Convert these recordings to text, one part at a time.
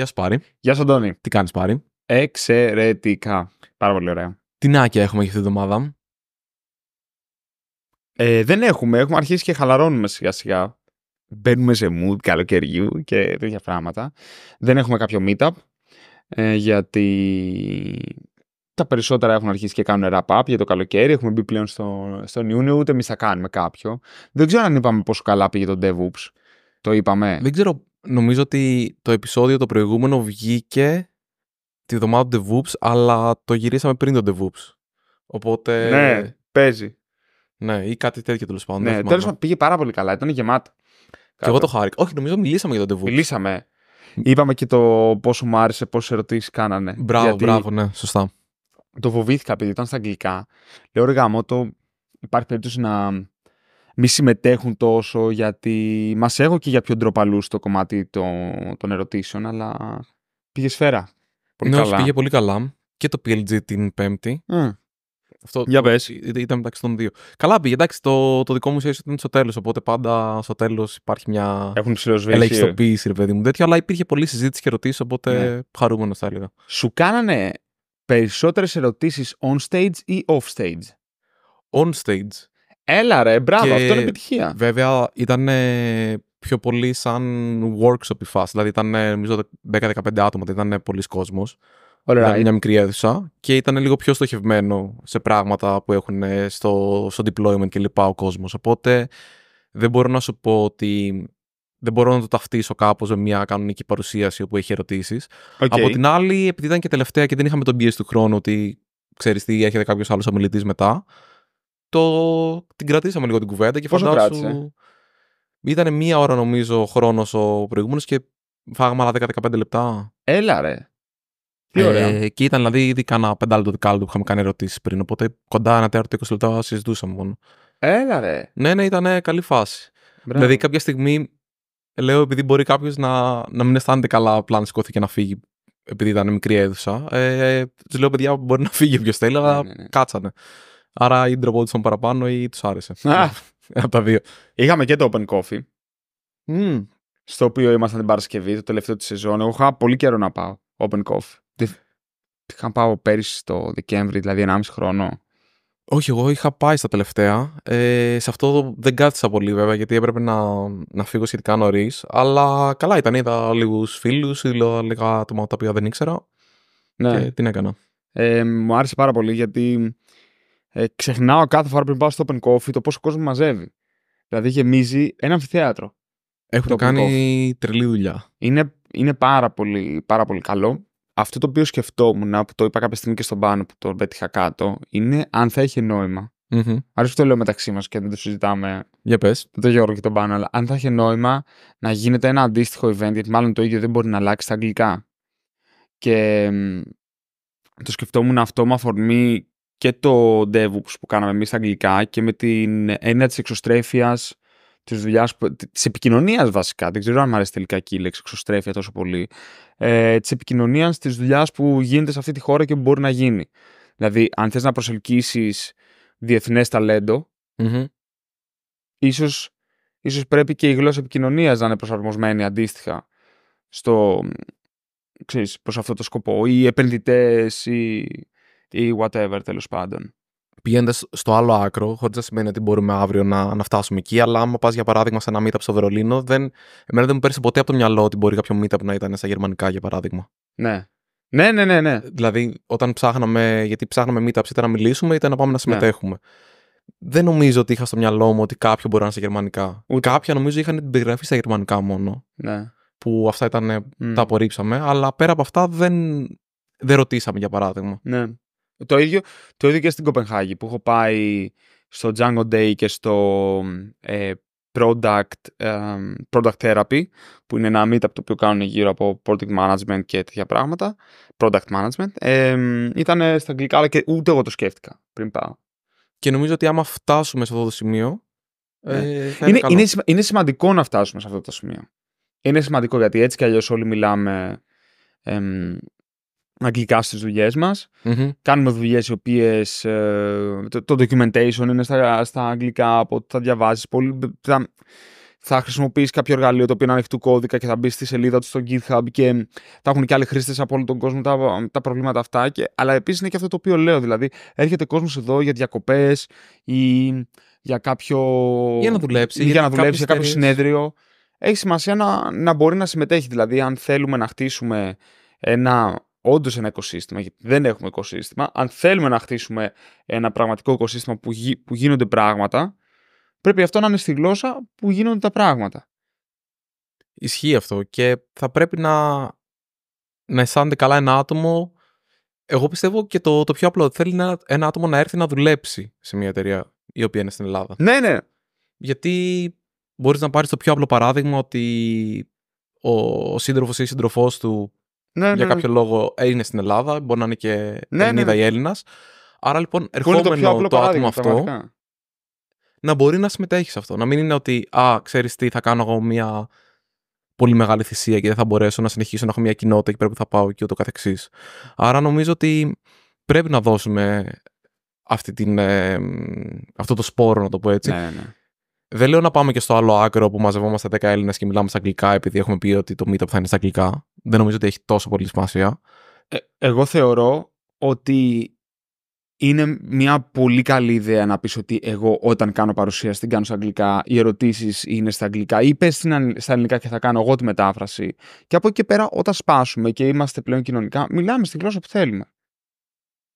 Γεια σου Πάρη. Γεια σου, Αντώνη. Τι κάνεις Πάρη; Εξαιρετικά. Πάρα πολύ ωραία. Τι νάκια έχουμε για αυτή την εβδομάδα. Ε, δεν έχουμε. Έχουμε αρχίσει και χαλαρώνουμε σιγά σιγά. Μπαίνουμε σε mood καλοκαιριού και τέτοια πράγματα. Δεν έχουμε κάποιο meetup. Ε, γιατί τα περισσότερα έχουν αρχίσει και κάνουν wrap-up για το καλοκαίρι. Έχουμε μπει πλέον στο, στον Ιούνιο, ούτε εμείς θα κάνουμε κάποιο. Δεν ξέρω αν είπαμε πόσο καλά πήγε το DevOps. Το είπαμε. Δεν ξέρω, νομίζω ότι το επεισόδιο το προηγούμενο βγήκε τη βδομάδα του DevOps, αλλά το γυρίσαμε πριν το DevOps. Οπότε. Ναι, παίζει. Ναι, ή κάτι τέτοιο τέλος πάντων. Ναι, τέλος πάντων πήγε πάρα πολύ καλά. Ήταν γεμάτο. Και εγώ το χάρηκα. Όχι, νομίζω μιλήσαμε για το DevOps. Μιλήσαμε. Είπαμε και το πόσο μου άρεσε, πόσες ερωτήσεις κάνανε. Μπράβο, Γιατί μπράβο, ναι, σωστά. Το φοβήθηκα επειδή ήταν στα αγγλικά. Λέω ρε γάμο, το υπάρχει περίπτωση να μη συμμετέχουν τόσο γιατί μας έχω και για πιο ντροπαλούς στο κομμάτι των, των ερωτήσεων, αλλά πήγε σφαίρα. Πολύ ναι, όχι, καλά. πήγε πολύ καλά. Και το PLG την Πέμπτη. Mm. Αυτό Για το- πες. ή- Ήταν μεταξύ των δύο. Καλά πήγε. Εντάξει, το, το δικό μου session ήταν στο τέλος. Οπότε πάντα στο τέλος υπάρχει μια Έχουν ψηλοσβήσει. ελεγχιστοποίηση, ρε παιδί μου. Τέτοιο, αλλά υπήρχε πολλή συζήτηση και ερωτήσεις. Οπότε Ναι. χαρούμενος θα έλεγα. Σου κάνανε περισσότερες ερωτήσεις on stage ή off stage; On stage. Έλα ρε, μπράβο, Και- αυτό είναι επιτυχία. Βέβαια ήταν ε, πιο πολύ σαν workshop η φάση. Δηλαδή ήταν ε, νομίζω 10-15 άτομα, δεν ήταν πολλοί κόσμος. Ωραία. Ήταν μια μικρή αίθουσα και ήταν λίγο πιο στοχευμένο σε πράγματα που έχουν ε, στο, στο deployment και λοιπά ο κόσμος. Οπότε δεν μπορώ να σου πω ότι. Δεν μπορώ να το ταυτίσω κάπως με μια κανονική παρουσίαση όπου έχει ερωτήσεις. Οκ. Από την άλλη, επειδή ήταν και τελευταία και δεν είχαμε την πίεση του χρόνου ότι ξέρεις τι, έρχεται κάποιος άλλος ομιλητής μετά. Το... Την κρατήσαμε λίγο την κουβέντα και Πόσο φαντάσου. κράτησε; Ήταν μία ώρα νομίζω χρόνος ο προηγούμενος και φάγαμε άλλα 10-15 λεπτά. Έλα ρε. Τι ωραία. Ε, και ήταν δηλαδή ήδη κάνα πεντάλεπτο δεκάλεπτο που είχαμε κάνει ερωτήσεις πριν. Οπότε κοντά ένα τέταρτο 20 λεπτά συζητούσαμε μόνο. Έλα ρε. Ναι, ναι, ήταν καλή φάση. Μπράβο. Δηλαδή κάποια στιγμή λέω επειδή μπορεί κάποιος να, να μην αισθάνεται καλά απλά να σηκώθηκε και να φύγει επειδή ήταν μικρή αίθουσα. Ε, του λέω παιδιά μπορεί να φύγει όποιος θέλει, αλλά Ναι, ναι, ναι. κάτσανε. Άρα ή ντροπόντουσαν παραπάνω ή τους άρεσε. Α. Από τα δύο. Είχαμε και το Open Coffee, Μμμ. στο οποίο ήμασταν την Παρασκευή, το τελευταίο της σεζόν. Εγώ είχα πολύ καιρό να πάω Open Coffee. Δεν- Είχα να πάω πέρυσι το Δεκέμβρη, δηλαδή 1,5 χρόνο. Όχι, εγώ είχα πάει στα τελευταία. Ε, σε αυτό δεν κάθισα πολύ βέβαια, γιατί έπρεπε να, να φύγω σχετικά νωρίς. Αλλά καλά ήταν. Είδα λίγους φίλους, είδα λίγα άτομα τα οποία δεν ήξερα. Ναι. Και την έκανα. Ε, μου άρεσε πάρα πολύ γιατί ε, ξεχνάω κάθε φορά πριν πάω στο Open Coffee το πόσο κόσμο μαζεύει. Δηλαδή γεμίζει ένα αμφιθέατρο. Έχουν Το κάνει τρελή δουλειά. Είναι, είναι πάρα, πολύ, πάρα πολύ καλό. Αυτό το οποίο σκεφτόμουν, που το είπα κάποια στιγμή και στον πάνω που το πέτυχα κάτω, είναι αν θα είχε νόημα. Μμμ. Αρέσει που το λέω μεταξύ μας και δεν το συζητάμε Για πες. με τον Γιώργο και τον Πάνο, αλλά αν θα είχε νόημα να γίνεται ένα αντίστοιχο event, γιατί μάλλον το ίδιο δεν μπορεί να αλλάξει στα αγγλικά. Και μ, το σκεφτόμουν αυτό με αφορμή και το DevOps που κάναμε εμείς στα αγγλικά και με την έννοια της εξωστρέφειας της δουλειάς, που- της επικοινωνίας βασικά, δεν ξέρω αν μου αρέσει τελικά εκεί η λέξη εξωστρέφεια τόσο πολύ, ε, της επικοινωνίας της δουλειάς που γίνεται σε αυτή τη χώρα και που μπορεί να γίνει. Δηλαδή, αν θες να προσελκύσεις διεθνές ταλέντο, Μμμ. ίσως, ίσως πρέπει και η γλώσσα επικοινωνίας να είναι προσαρμοσμένη αντίστοιχα στο, ξέρεις, προς αυτό το σκοπό ή επενδυτές ή, ή whatever τέλος πάντων. Πηγαίνοντας στο άλλο άκρο, χωρίς να σημαίνει ότι μπορούμε αύριο να, να φτάσουμε εκεί, αλλά άμα πας για παράδειγμα σε ένα meetup στο Βερολίνο, δεν, εμένα δεν μου πέρασε ποτέ από το μυαλό ότι μπορεί κάποιο meetup να ήταν στα γερμανικά, για παράδειγμα. Ναι. Ναι, ναι, ναι, ναι. Δηλαδή, όταν ψάχναμε, γιατί ψάχναμε meetups είτε να μιλήσουμε είτε να πάμε να Ναι. συμμετέχουμε. Δεν νομίζω ότι είχα στο μυαλό μου ότι κάποιο μπορεί να είναι στα γερμανικά. Ούτε. Κάποια νομίζω είχαν την περιγραφή στα γερμανικά μόνο. ναι. Που αυτά ήταν, ε, Μμ. τα απορρίψαμε. Αλλά πέρα από αυτά δεν, δεν ρωτήσαμε, για παράδειγμα. Ναι. Το ίδιο, το ίδιο και στην Κοπενχάγη που έχω πάει στο Django Day και στο ε, product, ε, product Therapy που είναι ένα meetup το οποίο κάνουν γύρω από product management και τέτοια πράγματα product management ε, ήταν στα αγγλικά αλλά και ούτε εγώ το σκέφτηκα πριν πάω Και νομίζω ότι άμα φτάσουμε σε αυτό το σημείο. Ε, θα είναι, είναι, καλό. είναι, σημα- είναι σημαντικό να φτάσουμε σε αυτό το σημείο. Είναι σημαντικό γιατί έτσι κι αλλιώς όλοι μιλάμε εμ, αγγλικά στις δουλειές μας. Μμμ. Κάνουμε δουλειές οι οποίες ε, το, το documentation είναι στα, στα αγγλικά, από ό,τι θα διαβάζεις. Πολύ, θα, θα χρησιμοποιήσει κάποιο εργαλείο το οποίο είναι ανοιχτού κώδικα και θα μπεις στη σελίδα του στο GitHub και θα έχουν και άλλοι χρήστες από όλο τον κόσμο τα, τα προβλήματα αυτά. Και, αλλά επίσης είναι και αυτό το οποίο λέω. Δηλαδή, έρχεται κόσμος εδώ για διακοπές ή για κάποιο. Για να δουλέψει. για να δουλέψει, για κάποιο εταιρείες- συνέδριο. Έχει σημασία να, να μπορεί να συμμετέχει. Δηλαδή, αν θέλουμε να χτίσουμε ένα όντως ένα οικοσύστημα, γιατί δεν έχουμε οικοσύστημα, αν θέλουμε να χτίσουμε ένα πραγματικό οικοσύστημα που, γι- που γίνονται πράγματα, πρέπει αυτό να είναι στη γλώσσα που γίνονται τα πράγματα. Ισχύει αυτό και θα πρέπει να, να αισθάνεται καλά ένα άτομο. Εγώ πιστεύω και το, το πιο απλό. Θέλει ένα, ένα άτομο να έρθει να δουλέψει σε μια εταιρεία η οποία είναι στην Ελλάδα. Ναι, ναι. Γιατί μπορείς να πάρεις το πιο απλό παράδειγμα ότι ο, ο σύντροφος ή η σύντροφός του ναι, ναι, για ναι. κάποιο λόγο είναι στην Ελλάδα, μπορεί να είναι και Ναι, Ελληνίδα ναι. ή Έλληνας. Άρα λοιπόν Που είναι ερχόμενο το πιο απλό το άτομο παράδειγμα, αυτό πραγματικά. να μπορεί να συμμετέχει σε αυτό. Να μην είναι ότι, α, ξέρεις τι, θα κάνω εγώ μια πολύ μεγάλη θυσία και δεν θα μπορέσω να συνεχίσω να έχω μια κοινότητα και πρέπει θα πάω και ούτω καθεξής. Άρα νομίζω ότι πρέπει να δώσουμε αυτή την, ε, μ, αυτό το σπόρο, να το πω έτσι. Ναι, ναι, ναι. Δεν λέω να πάμε και στο άλλο άκρο που μαζευόμαστε 10 Έλληνες και μιλάμε στα αγγλικά επειδή έχουμε πει ότι το meetup θα είναι στα αγγλικά. Δεν νομίζω ότι έχει τόσο πολύ σημασία. Ε, εγώ θεωρώ ότι είναι μια πολύ καλή ιδέα να πεις ότι εγώ όταν κάνω παρουσίαση την κάνω στα αγγλικά, οι ερωτήσεις είναι στα αγγλικά ή πες στην αγγ- στα ελληνικά και θα κάνω εγώ τη μετάφραση. Και από εκεί και πέρα όταν σπάσουμε και είμαστε πλέον κοινωνικά, μιλάμε στη γλώσσα που θέλουμε.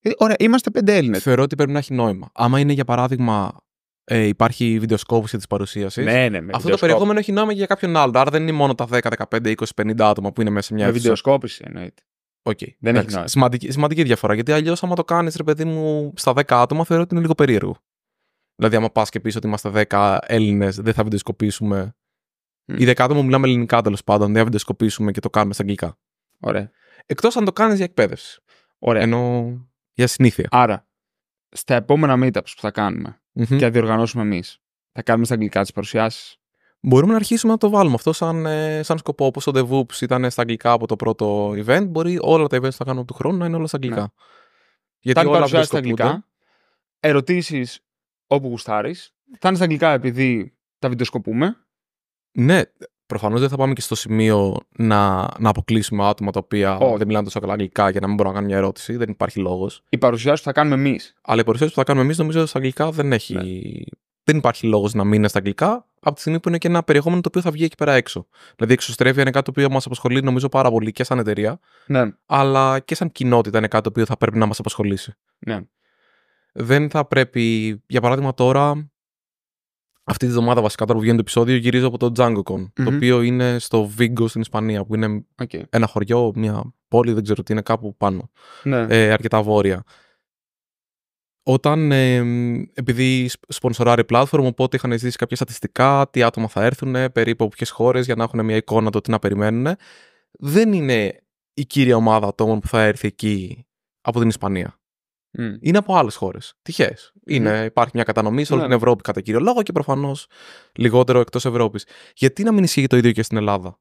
Ε, ωραία, είμαστε πέντε Έλληνες. Θεωρώ ότι πρέπει να έχει νόημα. Άμα είναι για παράδειγμα, ε, υπάρχει βιντεοσκόπηση της παρουσίασης. Ναι, ναι, με Αυτό το βιντεοσκόπηση. περιεχόμενο έχει νόημα και για κάποιον άλλον. Άρα δεν είναι μόνο τα 10, 15, 20, 50 άτομα που είναι μέσα σε μια Με αίθουσα. βιντεοσκόπηση εννοείται. Οκ. Δεν Εντάξει, έχει νόημα. Σημαντική, σημαντική διαφορά. Γιατί αλλιώς, άμα το κάνεις, ρε παιδί μου, στα 10 άτομα, θεωρώ ότι είναι λίγο περίεργο. Δηλαδή, άμα πας και πεις ότι είμαστε 10 Έλληνες, δεν θα βιντεοσκοπήσουμε. Μμ. Οι 10 άτομα που μιλάμε ελληνικά τέλος πάντων, δεν θα βιντεοσκοπήσουμε και το κάνουμε στα αγγλικά. Ωραία. Εκτός αν το κάνεις για εκπαίδευση. Ωραία. Ενώ για συνήθεια. Άρα, στα επόμενα meetups που θα κάνουμε Μμμ. και θα διοργανώσουμε εμείς, θα κάνουμε στα αγγλικά τις παρουσιάσεις. Μπορούμε να αρχίσουμε να το βάλουμε αυτό σαν, ε, σαν σκοπό. Όπως το The Whoops ήταν στα αγγλικά από το πρώτο event, μπορεί όλα τα events που θα κάνουμε του χρόνου να είναι όλα στα αγγλικά. Ναι. Γιατί θα είναι όλα παρουσιάσεις στα βιντεοσκοπούνται. αγγλικά, ερωτήσεις όπου γουστάρεις, θα είναι στα αγγλικά επειδή τα βιντεοσκοπούμε. Ναι, προφανώς δεν θα πάμε και στο σημείο να, να αποκλείσουμε άτομα τα οποία Όχι. δεν μιλάνε τόσο καλά αγγλικά για να μην μπορούν να κάνουν μια ερώτηση. Δεν υπάρχει λόγος. Οι παρουσιάσεις που θα κάνουμε εμείς. Αλλά η παρουσίαση που θα κάνουμε εμείς νομίζω στα αγγλικά δεν έχει. Ναι. Δεν υπάρχει λόγος να μην είναι στα αγγλικά από τη στιγμή που είναι και ένα περιεχόμενο το οποίο θα βγει εκεί πέρα έξω. Δηλαδή, η εξωστρέφεια είναι κάτι το οποίο μας απασχολεί νομίζω πάρα πολύ και σαν εταιρεία, Ναι, αλλά και σαν κοινότητα είναι κάτι το οποίο θα πρέπει να μας απασχολήσει. ναι. δεν θα πρέπει. Για παράδειγμα, τώρα, αυτή τη βδομάδα βασικά τώρα που βγαίνει το επεισόδιο, γυρίζω από το DjangoCon, το Μμμ. οποίο είναι στο Vigo στην Ισπανία, που είναι Οκ. ένα χωριό, μια πόλη, δεν ξέρω τι είναι, κάπου πάνω, Ναι. ε, αρκετά βόρεια. Όταν, ε, επειδή σπ- σπονσοράρει η Platform, οπότε είχαν δώσει κάποια στατιστικά, τι άτομα θα έρθουν, περίπου από ποιες χώρες, για να έχουν μια εικόνα το τι να περιμένουν. Δεν είναι η κύρια ομάδα ατόμων που θα έρθει εκεί από την Ισπανία Μμ. είναι από άλλες χώρες. Τυχαίες. Υπάρχει μια κατανομή σε όλη Ναι. την Ευρώπη κατά κύριο λόγο και προφανώς λιγότερο εκτός Ευρώπης. Γιατί να μην ισχύει το ίδιο και στην Ελλάδα;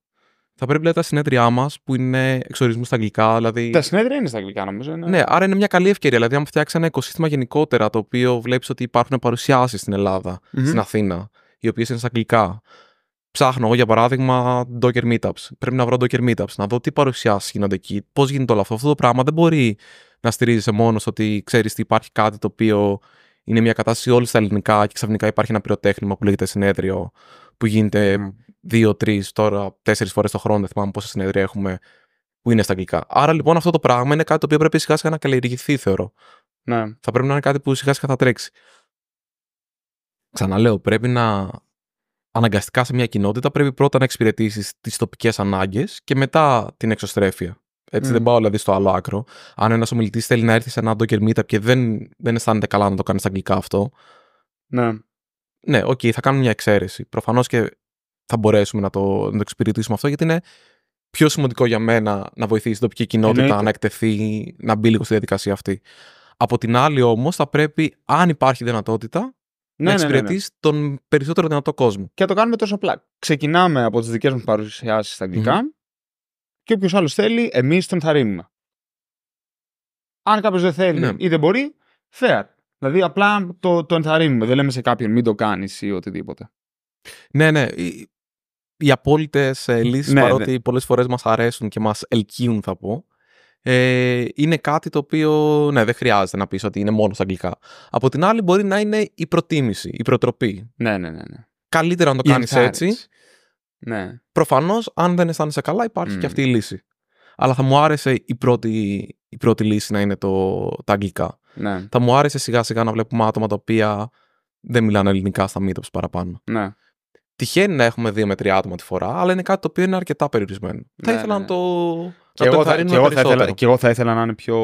Θα πρέπει λέει, τα συνέδριά μας που είναι εξορισμού στα αγγλικά, δηλαδή. Τα συνέδρια είναι στα αγγλικά νομίζω. Ναι. Ναι, άρα είναι μια καλή ευκαιρία. Δηλαδή, αν φτιάξει ένα οικοσύστημα γενικότερα το οποίο βλέπεις ότι υπάρχουν παρουσιάσεις στην Ελλάδα, Μμμ. στην Αθήνα, οι οποίες είναι στα αγγλικά. Ψάχνω εγώ για παράδειγμα Docker Meetups. Πρέπει να βρω Docker Meetups, να δω τι παρουσιάσεις γίνονται εκεί, πώς γίνεται όλο αυτό. Αυτό το πράγμα δεν μπορεί να στηρίζεσαι μόνος στο ότι ξέρεις ότι υπάρχει κάτι το οποίο είναι μια κατάσταση όλη στα ελληνικά και ξαφνικά υπάρχει ένα πυροτέχνημα που λέγεται συνέδριο που γίνεται Μμ. δύο, τρεις, τώρα τέσσερις φορές το χρόνο. Δεν θυμάμαι πόσα συνέδρια έχουμε που είναι στα αγγλικά. Άρα λοιπόν αυτό το πράγμα είναι κάτι το οποίο πρέπει σιγά σιγά να καλλιεργηθεί, θεωρώ. Ναι. Θα πρέπει να είναι κάτι που σιγά σιγά θα τρέξει. Ξαναλέω, πρέπει να αναγκαστικά σε μια κοινότητα πρέπει πρώτα να εξυπηρετήσεις τις τοπικές ανάγκες και μετά την εξωστρέφεια. Έτσι Μμ. δεν πάω δηλαδή στο άλλο άκρο. Αν ένας ομιλητής θέλει να έρθει σε ένα Docker Meetup και δεν, δεν αισθάνεται καλά να το κάνει στα αγγλικά αυτό, ναι. ναι, οκ, θα κάνουμε μια εξαίρεση. Προφανώς και θα μπορέσουμε να το, να το εξυπηρετήσουμε αυτό, γιατί είναι πιο σημαντικό για μένα να βοηθήσει την τοπική κοινότητα Εννοείται. να εκτεθεί, να μπει λίγο στη διαδικασία αυτή. Από την άλλη, όμως, θα πρέπει, αν υπάρχει δυνατότητα, Ναι, να ναι, ναι, ναι. εξυπηρετεί τον περισσότερο δυνατό κόσμο. Και θα το κάνουμε τόσο απλά. Ξεκινάμε από τις δικές μας παρουσιάσεις στα αγγλικά και όποιος άλλος θέλει, εμείς τον θαρρύνουμε. Αν κάποιος δεν θέλει Ναι. ή δεν μπορεί, fair. Δηλαδή απλά το, το ενθαρρύνουμε. Δεν λέμε σε κάποιον μην το κάνεις ή οτιδήποτε. Ναι, ναι. η- οι απόλυτες λύσεις, Ναι, παρότι ναι. πολλές φορές μας αρέσουν και μας ελκύουν, θα πω, ε, είναι κάτι το οποίο ναι, δεν χρειάζεται να πεις ότι είναι μόνο στα αγγλικά. Από την άλλη, μπορεί να είναι η προτίμηση, η προτροπή. Ναι, ναι, ναι. ναι. Καλύτερα να το Η κάνεις ενθάρρυνση. έτσι. Ναι. Προφανώς, αν δεν αισθάνεσαι καλά, υπάρχει Μμ. και αυτή η λύση. Αλλά θα μου άρεσε η πρώτη, η πρώτη λύση να είναι το, τα αγγλικά. Ναι. Θα μου άρεσε σιγά σιγά να βλέπουμε άτομα τα οποία δεν μιλάνε ελληνικά στα meetups παραπάνω. ναι. Τυχαίνει να έχουμε δύο με τρία άτομα τη φορά, αλλά είναι κάτι το οποίο είναι αρκετά περιορισμένο. θα Ναι, ήθελα ναι. να το. Και να το εγώ, θα, ενθαρρύνουμε και, εγώ θα περισσότερο. ήθελα, και εγώ θα ήθελα να είναι πιο,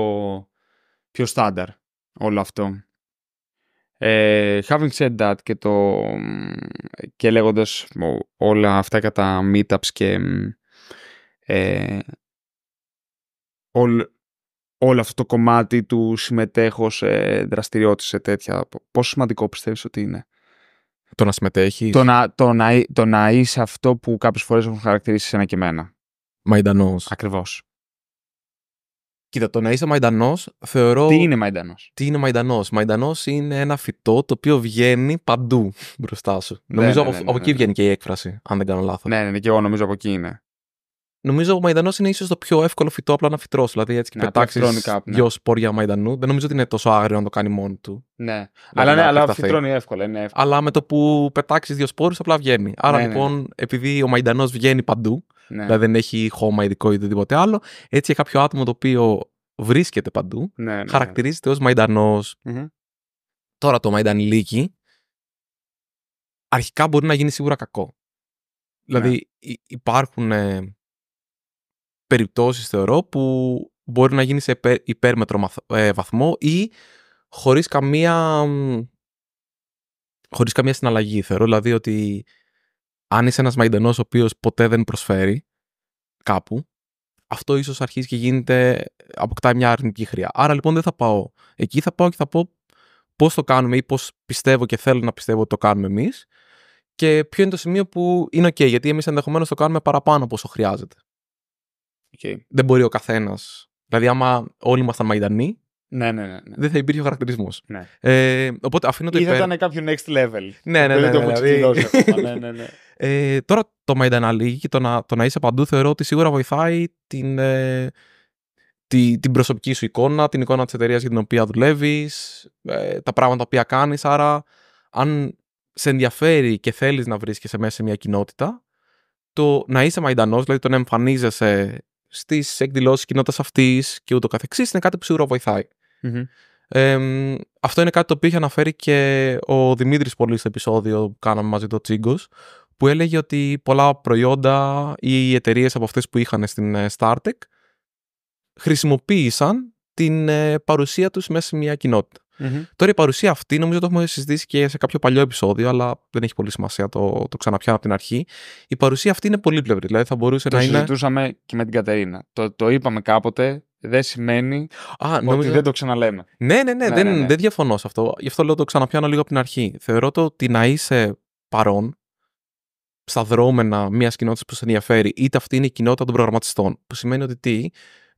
πιο στάνταρ όλο αυτό. Ε, having said that και, το, και λέγοντας ο- όλα αυτά για τα meetups και ε, όλ, όλο αυτό το κομμάτι του συμμετέχω σε δραστηριότητες σε τέτοια, πόσο σημαντικό πιστεύεις ότι είναι; Το να συμμετέχεις. Το να, το, να, το να είσαι αυτό που κάποιες φορές έχουν χαρακτηρίσει εσένα και εμένα. Μαϊντανός. Ακριβώς. Κοίτα, το να είσαι μαϊντανός θεωρώ. Τι είναι Μαϊντανός; Τι είναι μαϊντανός; Μαϊντανός είναι ένα φυτό το οποίο βγαίνει παντού μπροστά σου. Ναι, Νομίζω ναι, από, ναι, ναι, από εκεί ναι. βγαίνει και η έκφραση, αν δεν κάνω λάθος. Ναι, ναι, ναι, και εγώ νομίζω από εκεί είναι. Νομίζω ο μαϊντανός είναι ίσως το πιο εύκολο φυτό απλά να φυτρώσει. Δηλαδή έτσι και Ναι, απλά πετάξεις φυτρώνει κάπου, ναι. δυο σπόρια μαϊντανού. Δεν νομίζω ότι είναι τόσο άγριο να το κάνει μόνο του. Ναι. αλλά ναι, να αλλά επεκταθεί. φυτρώνει εύκολα. Είναι εύκολο. Αλλά με το που πετάξεις δύο σπόρους απλά βγαίνει. Άρα Ναι, ναι, λοιπόν, επειδή ο μαϊντανός βγαίνει παντού, Ναι. δηλαδή δεν έχει χώμα ειδικό ή οτιδήποτε άλλο, έτσι για κάποιο άτομο το οποίο βρίσκεται παντού, ναι, ναι, ναι. χαρακτηρίζεται ως μαϊντανός. Μμμ. Τώρα το μαϊντανιλίκι αρχικά μπορεί να γίνει σίγουρα κακό. Δηλαδή υ- υπάρχουν ε, περιπτώσεις θεωρώ που μπορεί να γίνει σε υπέρ, υπέρμετρο μαθ- ε, βαθμό ή χωρίς καμία μ, χωρίς καμία συναλλαγή θεωρώ δηλαδή ότι αν είσαι ένας μαϊντανός ο οποίος ποτέ δεν προσφέρει κάπου αυτό ίσως αρχίζει και γίνεται αποκτάει μια αρνητική χροιά. Άρα λοιπόν δεν θα πάω εκεί, θα πάω και θα πω πώς το κάνουμε ή πώς πιστεύω και θέλω να πιστεύω ότι το κάνουμε εμείς και ποιο είναι το σημείο που είναι ok, γιατί εμείς ενδεχομένως το κάνουμε παραπάνω από όσο χρειάζεται. Οκ. Δεν μπορεί ο καθένας. Δηλαδή άμα όλοι ήμασταν μαϊντανοί, Ναι, ναι, ναι. ναι. δεν θα υπήρχε ο χαρακτηρισμός. Ναι. Ε, οπότε αφήνω το Ή θα υπέρ... ήταν κάποιο next level. Ναι, ναι, Δεν ναι, το ναι, έχω δηλαδή- ξεκλειδώσει ακόμα. ναι, ναι, ναι. Ε, τώρα το μαϊνταναλίγη και το να, το να είσαι παντού θεωρώ ότι σίγουρα βοηθάει την, ε, τη, την προσωπική σου εικόνα, την εικόνα της εταιρείας για την οποία δουλεύεις, ε, τα πράγματα τα οποία κάνεις. Άρα, αν σε ενδιαφέρει και θέλεις να βρίσκεσαι μέσα σε μια κοινότητα, το να είσαι μαϊντανός, δηλαδή το να εμφανίζεσαι στις εκδηλώσεις κοινότητας αυτής και ούτω καθεξής, είναι κάτι που σίγουρα βοηθάει. Μμμ. Ε, μ, αυτό είναι κάτι το οποίο είχε αναφέρει και ο Δημήτρης πολύ στο επεισόδιο που κάναμε μαζί το Τσίγκος, που έλεγε ότι πολλά προϊόντα ή εταιρείες από αυτές που είχαν στην ε, StarTech χρησιμοποίησαν την ε, παρουσία τους μέσα σε μια κοινότητα. Μμμ. Τώρα η παρουσία αυτή νομίζω το έχουμε συζητήσει και σε κάποιο παλιό επεισόδιο, αλλά δεν έχει πολύ σημασία, το, το ξαναπιάνω από την αρχή. Η παρουσία αυτή είναι πολύπλευρη, δηλαδή θα μπορούσε Το να είναι... συζητούσαμε και με την Κατερίνα. Το, το είπαμε κάποτε, δεν σημαίνει Α, ότι νομίζω... δεν το ξαναλέμε. Ναι, ναι, ναι, Ναι, δεν, ναι, ναι. δεν διαφωνώ σε αυτό. Γι' αυτό λέω το ξαναπιάνω λίγο από την αρχή. Θεωρώ το ότι να είσαι παρόν στα δρόμενα μια κοινότητα που σε ενδιαφέρει, είτε αυτή είναι η κοινότητα των προγραμματιστών. Που σημαίνει ότι τι,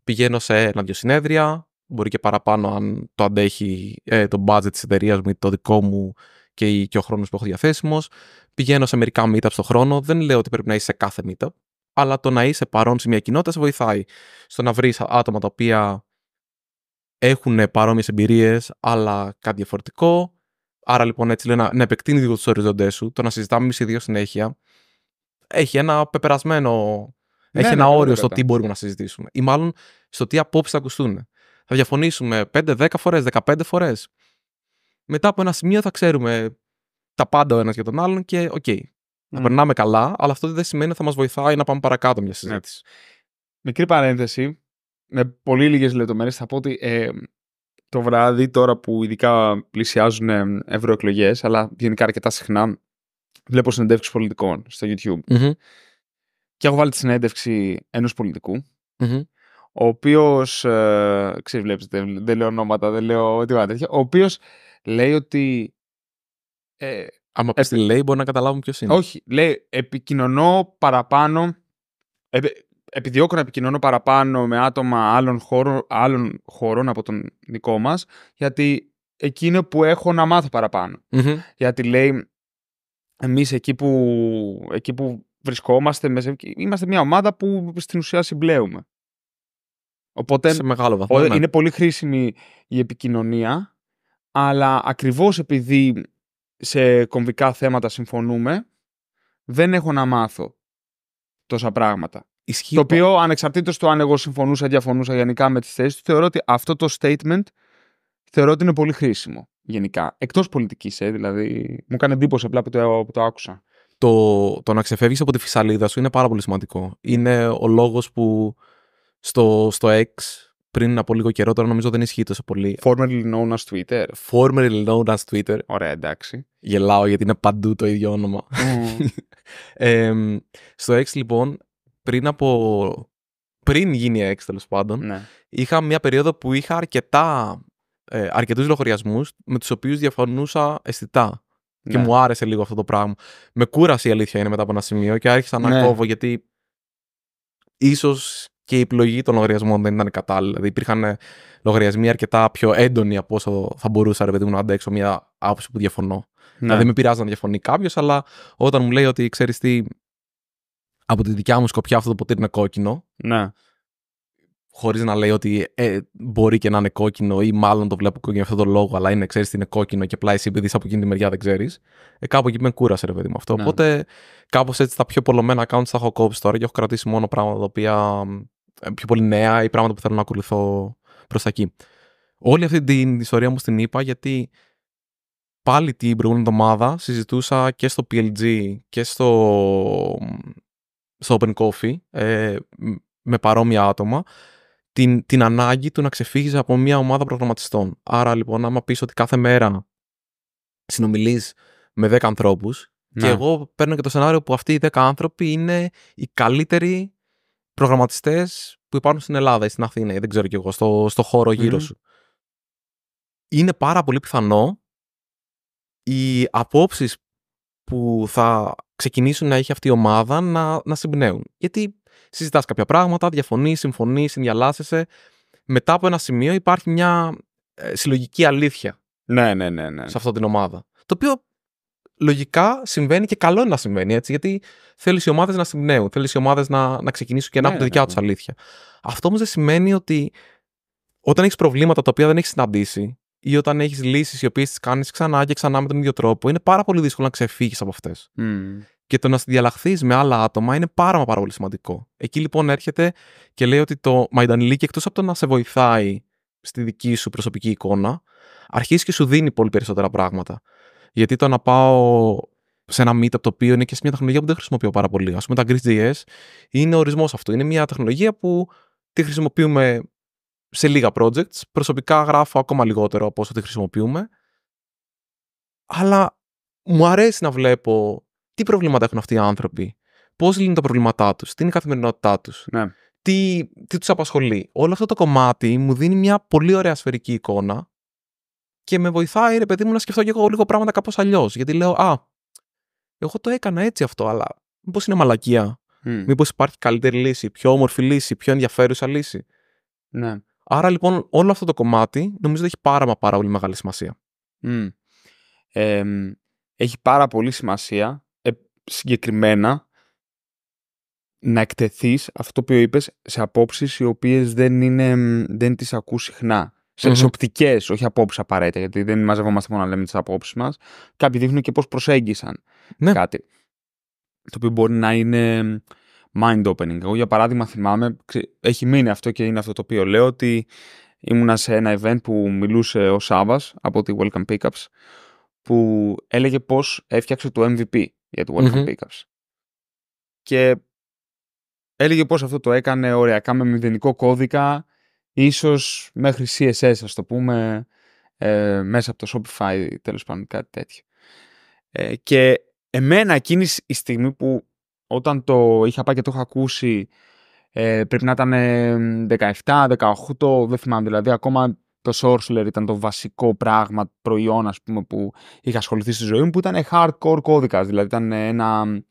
πηγαίνω σε ένα-δυο συνέδρια, μπορεί και παραπάνω αν το αντέχει ε, το budget της εταιρείας μου ή το δικό μου και, η- και ο χρόνος που έχω διαθέσιμος. Πηγαίνω σε μερικά meetups το χρόνο. Δεν λέω ότι πρέπει να είσαι σε κάθε meetup, αλλά το να είσαι παρόν σε μια κοινότητα σε βοηθάει στο να βρεις άτομα τα οποία έχουν παρόμοιες εμπειρίες, αλλά κάτι διαφορετικό. Άρα λοιπόν έτσι λέω να, να επεκτείνει λίγο τους οριζοντέ σου, το να συζητάμε εμείς οι δύο συνέχεια. Έχει ένα πεπερασμένο. Ναι, έχει ναι, ένα ναι, όριο βέβαια. στο τι μπορούμε να συζητήσουμε. Ή μάλλον στο τι απόψεις θα ακουστούν. Θα διαφωνήσουμε 5-10 φορές, 15 φορές. Μετά από ένα σημείο θα ξέρουμε τα πάντα ο ένας για τον άλλον και οκ. Θα Μμ. περνάμε καλά, αλλά αυτό δεν σημαίνει ότι θα μας βοηθάει να πάμε παρακάτω μια συζήτηση. Μικρή παρένθεση, με πολύ λίγες λεπτομέρειες θα πω ότι ε, το βράδυ τώρα που ειδικά πλησιάζουν ε, ευρωεκλογές, αλλά γενικά αρκετά συχνά βλέπω συνεντεύξεις πολιτικών στο YouTube. Μμμ, Και έχω βάλει τη συνέντευξη ενός πολιτικού, μμμ. Ο οποίος, ε, ξέρεις βλέπεις, δεν, δεν λέω ονόματα, δεν λέω τίποτα τέτοια, ο οποίος λέει ότι ε, Άμα πεις τι λέει, μπορεί να καταλάβουμε ποιος είναι. Όχι, λέει επικοινωνώ παραπάνω. επι- επιδιώκω να επικοινωνώ παραπάνω με άτομα άλλων χώρων, άλλων χωρών από τον δικό μας, γιατί εκεί είναι που έχω να μάθω παραπάνω. Μμμ. Γιατί λέει, εμείς εκεί που, εκεί που βρισκόμαστε μέσα. Είμαστε μια ομάδα που στην ουσία συμπλέουμε. Οπότε σε μεγάλο βαθμό. ο- ναι. είναι πολύ χρήσιμη η επικοινωνία, αλλά ακριβώς επειδή σε κομβικά θέματα συμφωνούμε, δεν έχω να μάθω τόσα πράγματα. Ισχύει Το πα- οποίο ανεξαρτήτως του αν εγώ συμφωνούσα ή διαφωνούσα γενικά με τις θέσεις του, θεωρώ ότι αυτό το statement θεωρώ ότι είναι πολύ χρήσιμο γενικά. Εκτός πολιτικής, ε, δηλαδή μου έκανε εντύπωση απλά που το, που το άκουσα. το, το να ξεφεύγεις από τη φυσαλίδα σου είναι πάρα πολύ σημαντικό. Είναι ο λόγος που στο, στο X πριν από λίγο καιρό, τώρα νομίζω δεν ισχύει τόσο πολύ. Formerly known as Twitter. Formerly known as Twitter. Ωραία, εντάξει. Γελάω γιατί είναι παντού το ίδιο όνομα. Ε, στο X λοιπόν, πριν από... Πριν γίνει X τέλος πάντων, ναι. είχα μια περίοδο που είχα αρκετά, ε, αρκετούς λογαριασμούς με τους οποίους διαφωνούσα αισθητά. Και ναι. μου άρεσε λίγο αυτό το πράγμα. Με κούρασε η αλήθεια είναι μετά από ένα σημείο και άρχισα να Ναι. κόβω γιατί ίσως και η επιλογή των λογαριασμών δεν ήταν κατάλληλη. Δηλαδή υπήρχαν ε, λογαριασμοί αρκετά πιο έντονοι από όσο θα μπορούσα ρε παιδί μου να αντέξω μια άποψη που διαφωνώ. Ναι. Δηλαδή δεν με πειράζει να διαφωνεί κάποιος, αλλά όταν μου λέει ότι ξέρεις τι, από τη δικιά μου σκοπιά αυτό το ποτήρι είναι κόκκινο, ναι. Χωρίς να λέει ότι ε, μπορεί και να είναι κόκκινο ή μάλλον το βλέπω κόκκινο για αυτόν τον λόγο, αλλά είναι, ξέρεις τι είναι κόκκινο και απλά εσύ επειδή είσαι από εκείνη τη μεριά δεν ξέρεις. Ε, κάπου εκεί με κούρασε, ρε παιδί μου αυτό. Ναι. Οπότε κάπως έτσι τα πιο πολλωμένα accounts τα έχω κόψει τώρα και έχω κρατήσει μόνο πράγματα τα οποία ε, πιο πολύ νέα ή πράγματα που θέλω να ακολουθώ προς τα εκεί. Όλη αυτή την ιστορία μου στην είπα γιατί πάλι την προηγούμενη εβδομάδα συζητούσα και στο PLG και στο, στο Open Coffee ε, μ- με παρόμοια άτομα την, την ανάγκη του να ξεφύγεις από μια ομάδα προγραμματιστών. Άρα λοιπόν άμα πεις ότι κάθε μέρα συνομιλείς με 10 ανθρώπους Ναι. και εγώ παίρνω και το σενάριο που αυτοί οι 10 άνθρωποι είναι οι καλύτεροι προγραμματιστές που υπάρχουν στην Ελλάδα ή στην Αθήνα ή δεν ξέρω κι εγώ, στο, στο χώρο γύρω Μμμ. σου. Είναι πάρα πολύ πιθανό οι απόψεις που θα ξεκινήσουν να έχει αυτή η ομάδα να, να συμπνέουν. Γιατί συζητάς κάποια πράγματα, διαφωνείς, συμφωνείς, συνδιαλάσσεσαι. Μετά από ένα σημείο υπάρχει μια ε, συλλογική αλήθεια ναι, ναι, ναι, ναι. σε αυτή την ομάδα. Το οποίο λογικά συμβαίνει και καλό είναι να συμβαίνει έτσι, γιατί θέλεις οι ομάδες να συμπνέουν, θέλεις οι ομάδες να, να ξεκινήσουν και να Ναι, έχουν τη ναι, δικιά ναι. του αλήθεια. Αυτό όμως δεν σημαίνει ότι όταν έχεις προβλήματα τα οποία δεν έχεις συναντήσει ή όταν έχεις λύσεις οι οποίες τις κάνεις ξανά και ξανά με τον ίδιο τρόπο, είναι πάρα πολύ δύσκολο να ξεφύγεις από αυτές. Μμ. Και το να συνδιαλλαχθείς με άλλα άτομα είναι πάρα, μα πάρα πολύ σημαντικό. Εκεί λοιπόν έρχεται και λέει ότι το Μαϊντανιλίκη εκτός από το να σε βοηθάει στη δική σου προσωπική εικόνα, αρχίζει και σου δίνει πολύ περισσότερα πράγματα. Γιατί το να πάω σε ένα meetup το οποίο είναι και σε μια τεχνολογία που δεν χρησιμοποιώ πάρα πολύ. Α πούμε, τα GridJS είναι ο ορισμός αυτού. Είναι μια τεχνολογία που τη χρησιμοποιούμε σε λίγα projects. Προσωπικά γράφω ακόμα λιγότερο από όσο τη χρησιμοποιούμε. Αλλά μου αρέσει να βλέπω τι προβλήματα έχουν αυτοί οι άνθρωποι; Πώς λύνουν τα προβλήματά τους, τι είναι η καθημερινότητά τους, Ναι. τι, τι τους απασχολεί; Όλο αυτό το κομμάτι μου δίνει μια πολύ ωραία σφαιρική εικόνα και με βοηθάει, ρε παιδί μου, να σκεφτώ και εγώ λίγο πράγματα κάπως αλλιώς. Γιατί λέω, Α, εγώ το έκανα έτσι αυτό, αλλά μήπως είναι μαλακία; Μμ. Μήπως υπάρχει καλύτερη λύση, πιο όμορφη λύση, πιο ενδιαφέρουσα λύση; Ναι. Άρα λοιπόν όλο αυτό το κομμάτι νομίζω ότι έχει πάρα μα πάρα πολύ μεγάλη σημασία. Μμ. Εμ, έχει πάρα πολύ σημασία ε, συγκεκριμένα να εκτεθείς αυτό που είπες σε απόψεις οι οποίες δεν, είναι, μ, δεν τις ακούς συχνά. Σε, Μμμ. σε οπτικές, όχι απόψεις απαραίτητα, γιατί δεν μαζευόμαστε μόνο να λέμε τις απόψεις μας. Κάποιοι δείχνουν και πώς προσέγγισαν Ναι. κάτι. Το οποίο μπορεί να είναι mind opening. Εγώ για παράδειγμα θυμάμαι, ξε- έχει μείνει αυτό και είναι αυτό το οποίο λέω, ότι ήμουνα σε ένα event που μιλούσε ο Σάβας από τη Welcome Pickups που έλεγε πώς έφτιαξε το MVP για το Welcome Μμμ. Pickups. Και έλεγε πώς αυτό το έκανε ωριακά με μηδενικό κώδικα, ίσως μέχρι CSS ας το πούμε, ε, μέσα από το Shopify τέλος πάντων κάτι τέτοιο. Ε, και εμένα εκείνης η στιγμή που όταν το είχα πάει και το είχα ακούσει ε, πρέπει να ήταν ε, 17, 18, δεν θυμάμαι δηλαδή ακόμα το Sorcerer ήταν το βασικό πράγμα, προϊόν ας πούμε που είχα ασχοληθεί στη ζωή μου που ήταν hardcore κώδικας, δηλαδή ήταν ένα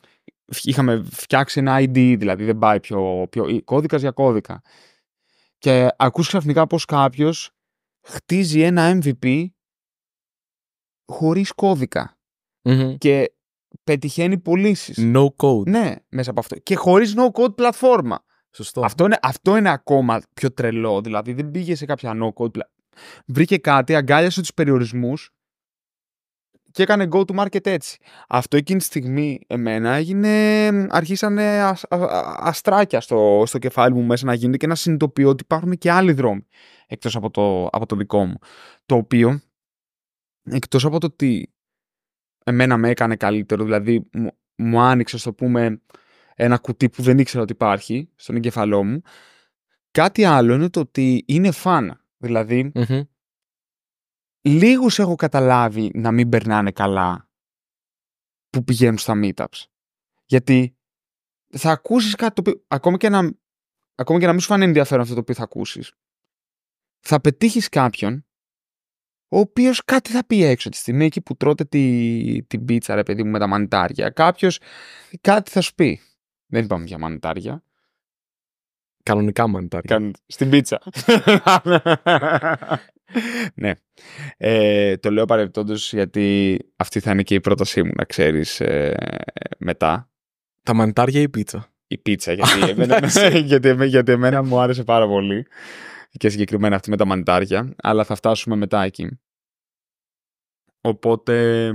είχαμε φτιάξει ένα ID, δηλαδή δεν πάει πιο, πιο κώδικας για κώδικα. Και ακούς ξαφνικά πως κάποιος χτίζει ένα MVP χωρίς κώδικα. Μμμ. Και πετυχαίνει πωλήσεις. No code. Ναι, μέσα από αυτό. Και χωρίς no-code πλατφόρμα. Σωστό. Αυτό είναι, αυτό είναι ακόμα πιο τρελό. Δηλαδή δεν πήγε σε κάποια no-code. πλα- Βρήκε κάτι, αγκάλιασε τους περιορισμούς και έκανε go to market έτσι. Αυτό εκείνη τη στιγμή εμένα έγινε. Αρχίσανε ασ- α- α- αστράκια στο, στο κεφάλι μου μέσα να γίνονται και να συνειδητοποιώ ότι υπάρχουν και άλλοι δρόμοι εκτός από το, από το δικό μου. Το οποίο, εκτός από το ότι εμένα με έκανε καλύτερο, δηλαδή μου, μου άνοιξε, στο πούμε, ένα κουτί που δεν ήξερα ότι υπάρχει στον εγκεφαλό μου. Κάτι άλλο είναι το ότι είναι φαν. Δηλαδή, Μμμ. λίγους έχω καταλάβει να μην περνάνε καλά που πηγαίνουν στα meetups. Γιατί θα ακούσεις κάτι το οποίο, ακόμα και να, ακόμα και να μην σου φανεί ενδιαφέρον αυτό το οποίο θα ακούσεις, θα πετύχεις κάποιον ο οποίος κάτι θα πει έξω τη στιγμή εκεί που τρώτε τη, την πίτσα, ρε παιδί μου, με τα μανιτάρια. Κάποιος κάτι θα σου πει. Δεν είπαμε για μανιτάρια. Κανονικά μανιτάρια. Καν... Στην πίτσα. ναι. Ε, το λέω παρεμπιπτόντω γιατί αυτή θα είναι και η πρότασή μου, να ξέρεις μετά. Τα μανιτάρια ή η πίτσα; Η πίτσα, γιατί εμένα, Εντάξει. γιατί, εμέ- γιατί εμένα μου άρεσε πάρα πολύ. Και συγκεκριμένα αυτή με τα μανιτάρια. Αλλά θα φτάσουμε μετά εκεί. Οπότε.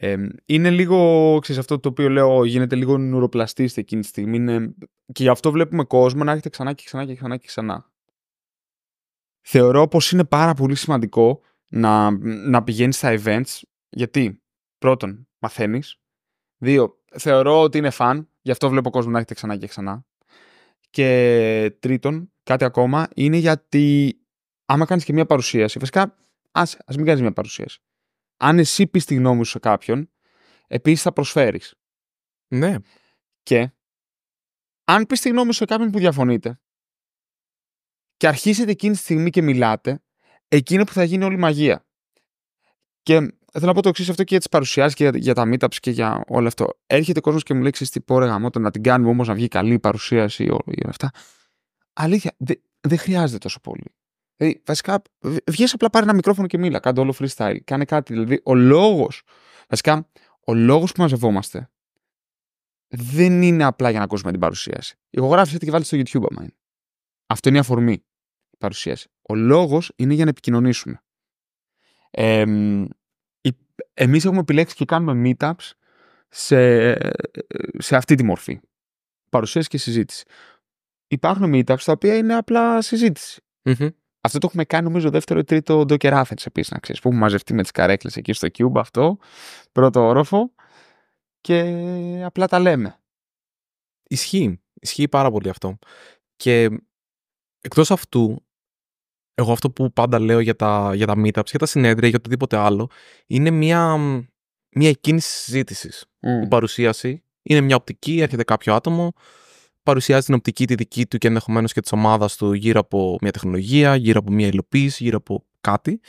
Εμ, εμ, είναι λίγο, ξέρεις, αυτό το οποίο λέω, γίνεται λίγο νουροπλαστής εκείνη τη στιγμή. Είναι, και γι' αυτό βλέπουμε κόσμο να έρχεται ξανά και ξανά και ξανά και ξανά. Θεωρώ πως είναι πάρα πολύ σημαντικό να, να πηγαίνεις στα events, γιατί πρώτον, μαθαίνεις. Δύο, θεωρώ ότι είναι φαν, γι' αυτό βλέπω κόσμο να έρχεται ξανά και ξανά. Και τρίτον, κάτι ακόμα, είναι γιατί άμα κάνεις και μια παρουσίαση, βασικά ας, ας μην κάνεις μια παρουσίαση. Αν εσύ πεις τη γνώμη σου σε κάποιον, επίσης θα προσφέρεις. Ναι. Και αν πεις τη γνώμη σου σε κάποιον που διαφωνείτε και αρχίσετε εκείνη τη στιγμή και μιλάτε, εκείνο που θα γίνει όλη η μαγεία. Και θέλω να πω το εξής αυτό και για τις παρουσιάσεις και για, για τα meetups και για όλο αυτό. Έρχεται κόσμος και μου λέει: Ξέρεις τι πω, ρε γαμώτο, να την κάνουμε όμως να βγει καλή η παρουσίαση ή όλα όλα αυτά. Αλήθεια, δε- δεν χρειάζεται τόσο πολύ. Δηλαδή, βασικά, βγες απλά πάρε ένα μικρόφωνο και μίλα. Κάντε όλο freestyle. Κάνε κάτι. Δηλαδή, ο λόγος. Βασικά, ο λόγος που μαζευόμαστε δεν είναι απλά για να ακούσουμε την παρουσίαση. Ηχογράφησε και βάλτε στο YouTube, άμα είναι. Αυτό είναι η αφορμή. Η παρουσίαση. Ο λόγος είναι για να επικοινωνήσουμε. Ε, εμείς έχουμε επιλέξει και κάνουμε meetups σε, σε αυτή τη μορφή. Παρουσίαση και συζήτηση. Υπάρχουν meetups τα οποία είναι απλά συζήτηση. Μμμ. Αυτό το έχουμε κάνει νομίζω δεύτερο ή τρίτο Docker Athens επίσης να ξέρεις που έχουμε μαζευτεί με τις καρέκλες εκεί στο Cube αυτό, πρώτο όροφο και απλά τα λέμε. Ισχύει. Ισχύει πάρα πολύ αυτό. Και εκτός αυτού, εγώ αυτό που πάντα λέω για τα, για τα meetups, για τα συνέδρια, για οτιδήποτε άλλο, είναι μια, μια εκκίνηση συζήτησης. Η παρουσίαση είναι μια οπτική, έρχεται κάποιο άτομο, παρουσιάζει την οπτική τη δική του και ενδεχομένως και της ομάδας του γύρω από μια τεχνολογία, γύρω από μια υλοποίηση, γύρω από κάτι.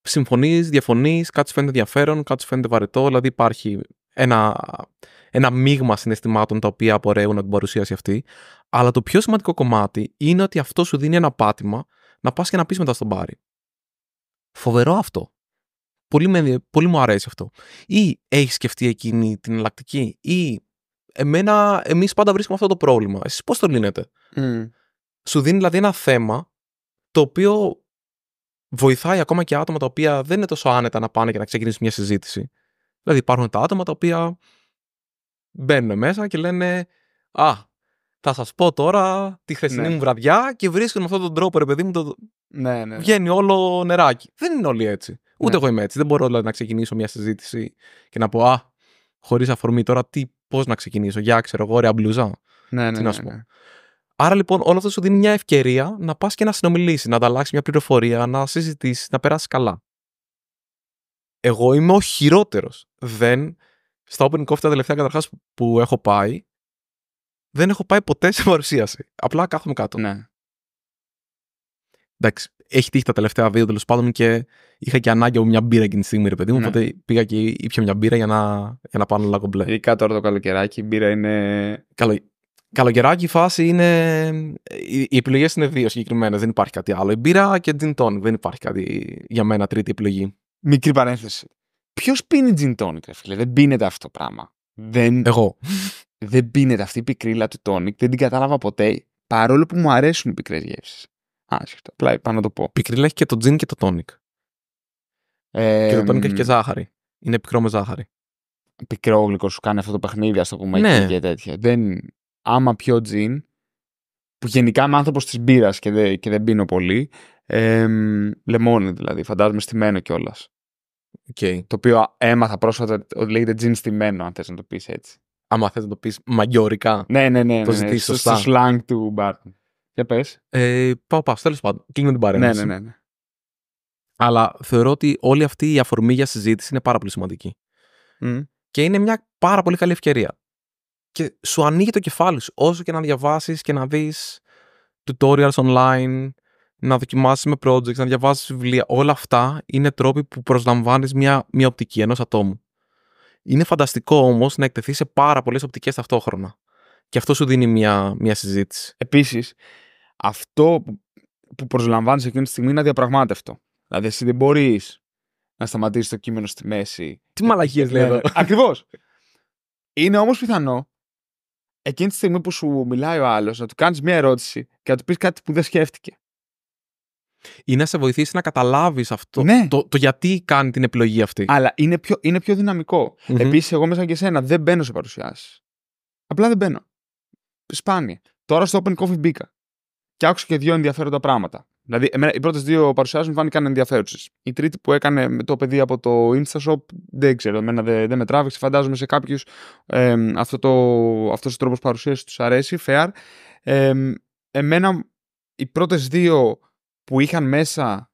Συμφωνείς, διαφωνείς, κάτι σου φαίνεται ενδιαφέρον, κάτι σου φαίνεται βαρετό, δηλαδή υπάρχει ένα, ένα μείγμα συναισθημάτων τα οποία απορρέουν από την παρουσίαση αυτή. Αλλά το πιο σημαντικό κομμάτι είναι ότι αυτό σου δίνει ένα πάτημα να πας και να πεις μετά στον Πάρη. Φοβερό αυτό. Πολύ, με, πολύ μου αρέσει αυτό. Ή έχεις σκεφτεί εκείνη την εναλλακτική, ή εμένα, εμείς πάντα βρίσκουμε αυτό το πρόβλημα. Εσείς πώς το λύνετε; Σου δίνει δηλαδή ένα θέμα το οποίο βοηθάει ακόμα και άτομα τα οποία δεν είναι τόσο άνετα να πάνε και να ξεκινήσουν μια συζήτηση. Δηλαδή υπάρχουν τα άτομα τα οποία μπαίνουν μέσα και λένε Α, θα σας πω τώρα τη χθεσινή Ναι. μου βραδιά και βρίσκουν με αυτόν τον τρόπο, ρε παιδί μου, το... Ναι, ναι. βγαίνει όλο νεράκι. Δεν είναι όλοι έτσι. Ούτε Ναι. εγώ είμαι έτσι. Δεν μπορώ δηλαδή, να ξεκινήσω μια συζήτηση και να πω Α, χωρίς αφορμή τώρα, τι, πώς να ξεκινήσω; Για ξέρω εγώ, ωραία μπλουζά. ναι, ναι, τι να ναι, σου πω. ναι. Άρα λοιπόν όλο αυτό σου δίνει μια ευκαιρία να πας και να συνομιλήσεις, να ανταλλάξεις μια πληροφορία, να συζητήσεις, να περάσεις καλά. Εγώ είμαι ο χειρότερος. Δεν. Στα open coffee τα τελευταία καταρχάς που έχω πάει, δεν έχω πάει ποτέ σε παρουσίαση. Απλά κάθομαι κάτω. Ναι. Εντάξει, έχει τύχει τα τελευταία βίντεο τέλος πάντων και είχα και ανάγκη από μια μπύρα εκείνη τη στιγμή, ρε παιδί μου. Ναι. Οπότε πήγα και ήπια μια μπύρα για να, για να πάω όλα κομπλέ. Ειδικά τώρα το καλοκαιράκι, η μπύρα είναι. Καλο... Καλοκαιράκι η φάση είναι. Οι οι επιλογές είναι δύο συγκεκριμένε. Δεν υπάρχει κάτι άλλο. Η μπύρα και gin tonic. Δεν υπάρχει κάτι για μένα τρίτη επιλογή. Μικρή παρένθεση. Ποιος πίνει gin tonic, ρε φίλε; Δεν πίνεται αυτό το πράγμα. Δεν, Εγώ. δεν πίνεται αυτή η πικρίλα του tonic. Δεν την κατάλαβα ποτέ. Παρόλο που μου αρέσουν οι πικρές γεύσεις. Άσχετο. Απλά είπα να το πω. Πικρίλα έχει και το gin και το tonic. Ε, και το tonic έχει και ζάχαρη. Είναι πικρό με ζάχαρη. Πικρό γλυκό σου κάνει αυτό το παιχνίδι, ας το πούμε Ναι. εκεί και τέτοια. Δεν... Άμα πιω τζιν, που γενικά είμαι άνθρωπος της μπύρας και, δεν- και δεν πίνω πολύ. Ε, λεμόνι δηλαδή, φαντάζομαι στημένο κιόλας. Okay. Το οποίο έμαθα πρόσφατα ότι λέγεται τζιν στημένο, αν θες να το πεις έτσι. Άμα θες να το πεις μαγιορικά. Ναι, ναι, ναι. Το ναι, ναι, ζητείς στο, σωστά. στο slang του Μπάρτον. Για πες. Ε, πάω πάω, τέλος πάντων. Κλείνω την Ναι, παρέμβαση. ναι, ναι. ναι. Αλλά θεωρώ ότι όλη αυτή η αφορμή για συζήτηση είναι πάρα πολύ σημαντική. Μμ. Και είναι μια πάρα πολύ καλή ευκαιρία. Και σου ανοίγει το κεφάλι σου. Όσο και να διαβάσεις και να δεις tutorials online, να δοκιμάσεις με projects, να διαβάσεις βιβλία. Όλα αυτά είναι τρόποι που προσλαμβάνεις μια, μια οπτική ενός ατόμου. Είναι φανταστικό όμως να εκτεθεί σε πάρα πολλές οπτικές ταυτόχρονα. Και αυτό σου δίνει μια, μια συζήτηση. Επίσης, αυτό που, που προσλαμβάνεις εκείνη τη στιγμή είναι αδιαπραγμάτευτο. Δηλαδή, εσύ δεν μπορείς να σταματήσεις το κείμενο στη μέση. Τι μαλακίες λέει εδώ. Ακριβώς. Είναι όμως πιθανό εκείνη τη στιγμή που σου μιλάει ο άλλος να του κάνεις μια ερώτηση και να του πεις κάτι που δεν σκέφτηκε. Ή να σε βοηθήσει να καταλάβεις αυτό. Ναι. Το, το γιατί κάνει την επιλογή αυτή. Αλλά είναι πιο, είναι πιο δυναμικό. Μμμ. Επίσης, εγώ μέσα και εσένα δεν μπαίνω σε παρουσιάσεις. Απλά δεν μπαίνω. Σπάνια. Τώρα στο Open Coffee μπήκα. Και άκουσα και δύο ενδιαφέροντα πράγματα. Δηλαδή, εμένα, οι πρώτες δύο παρουσιάσεις μου φάνηκαν ενδιαφέρουσες. Η τρίτη που έκανε με το παιδί από το InstaShop δεν ξέρω. Εμένα δεν, δεν με τράβηξε. Φαντάζομαι σε κάποιους αυτό το, αυτός ο τρόπος παρουσίασης τους αρέσει. Fair. Ε, εμένα οι πρώτες δύο που είχαν μέσα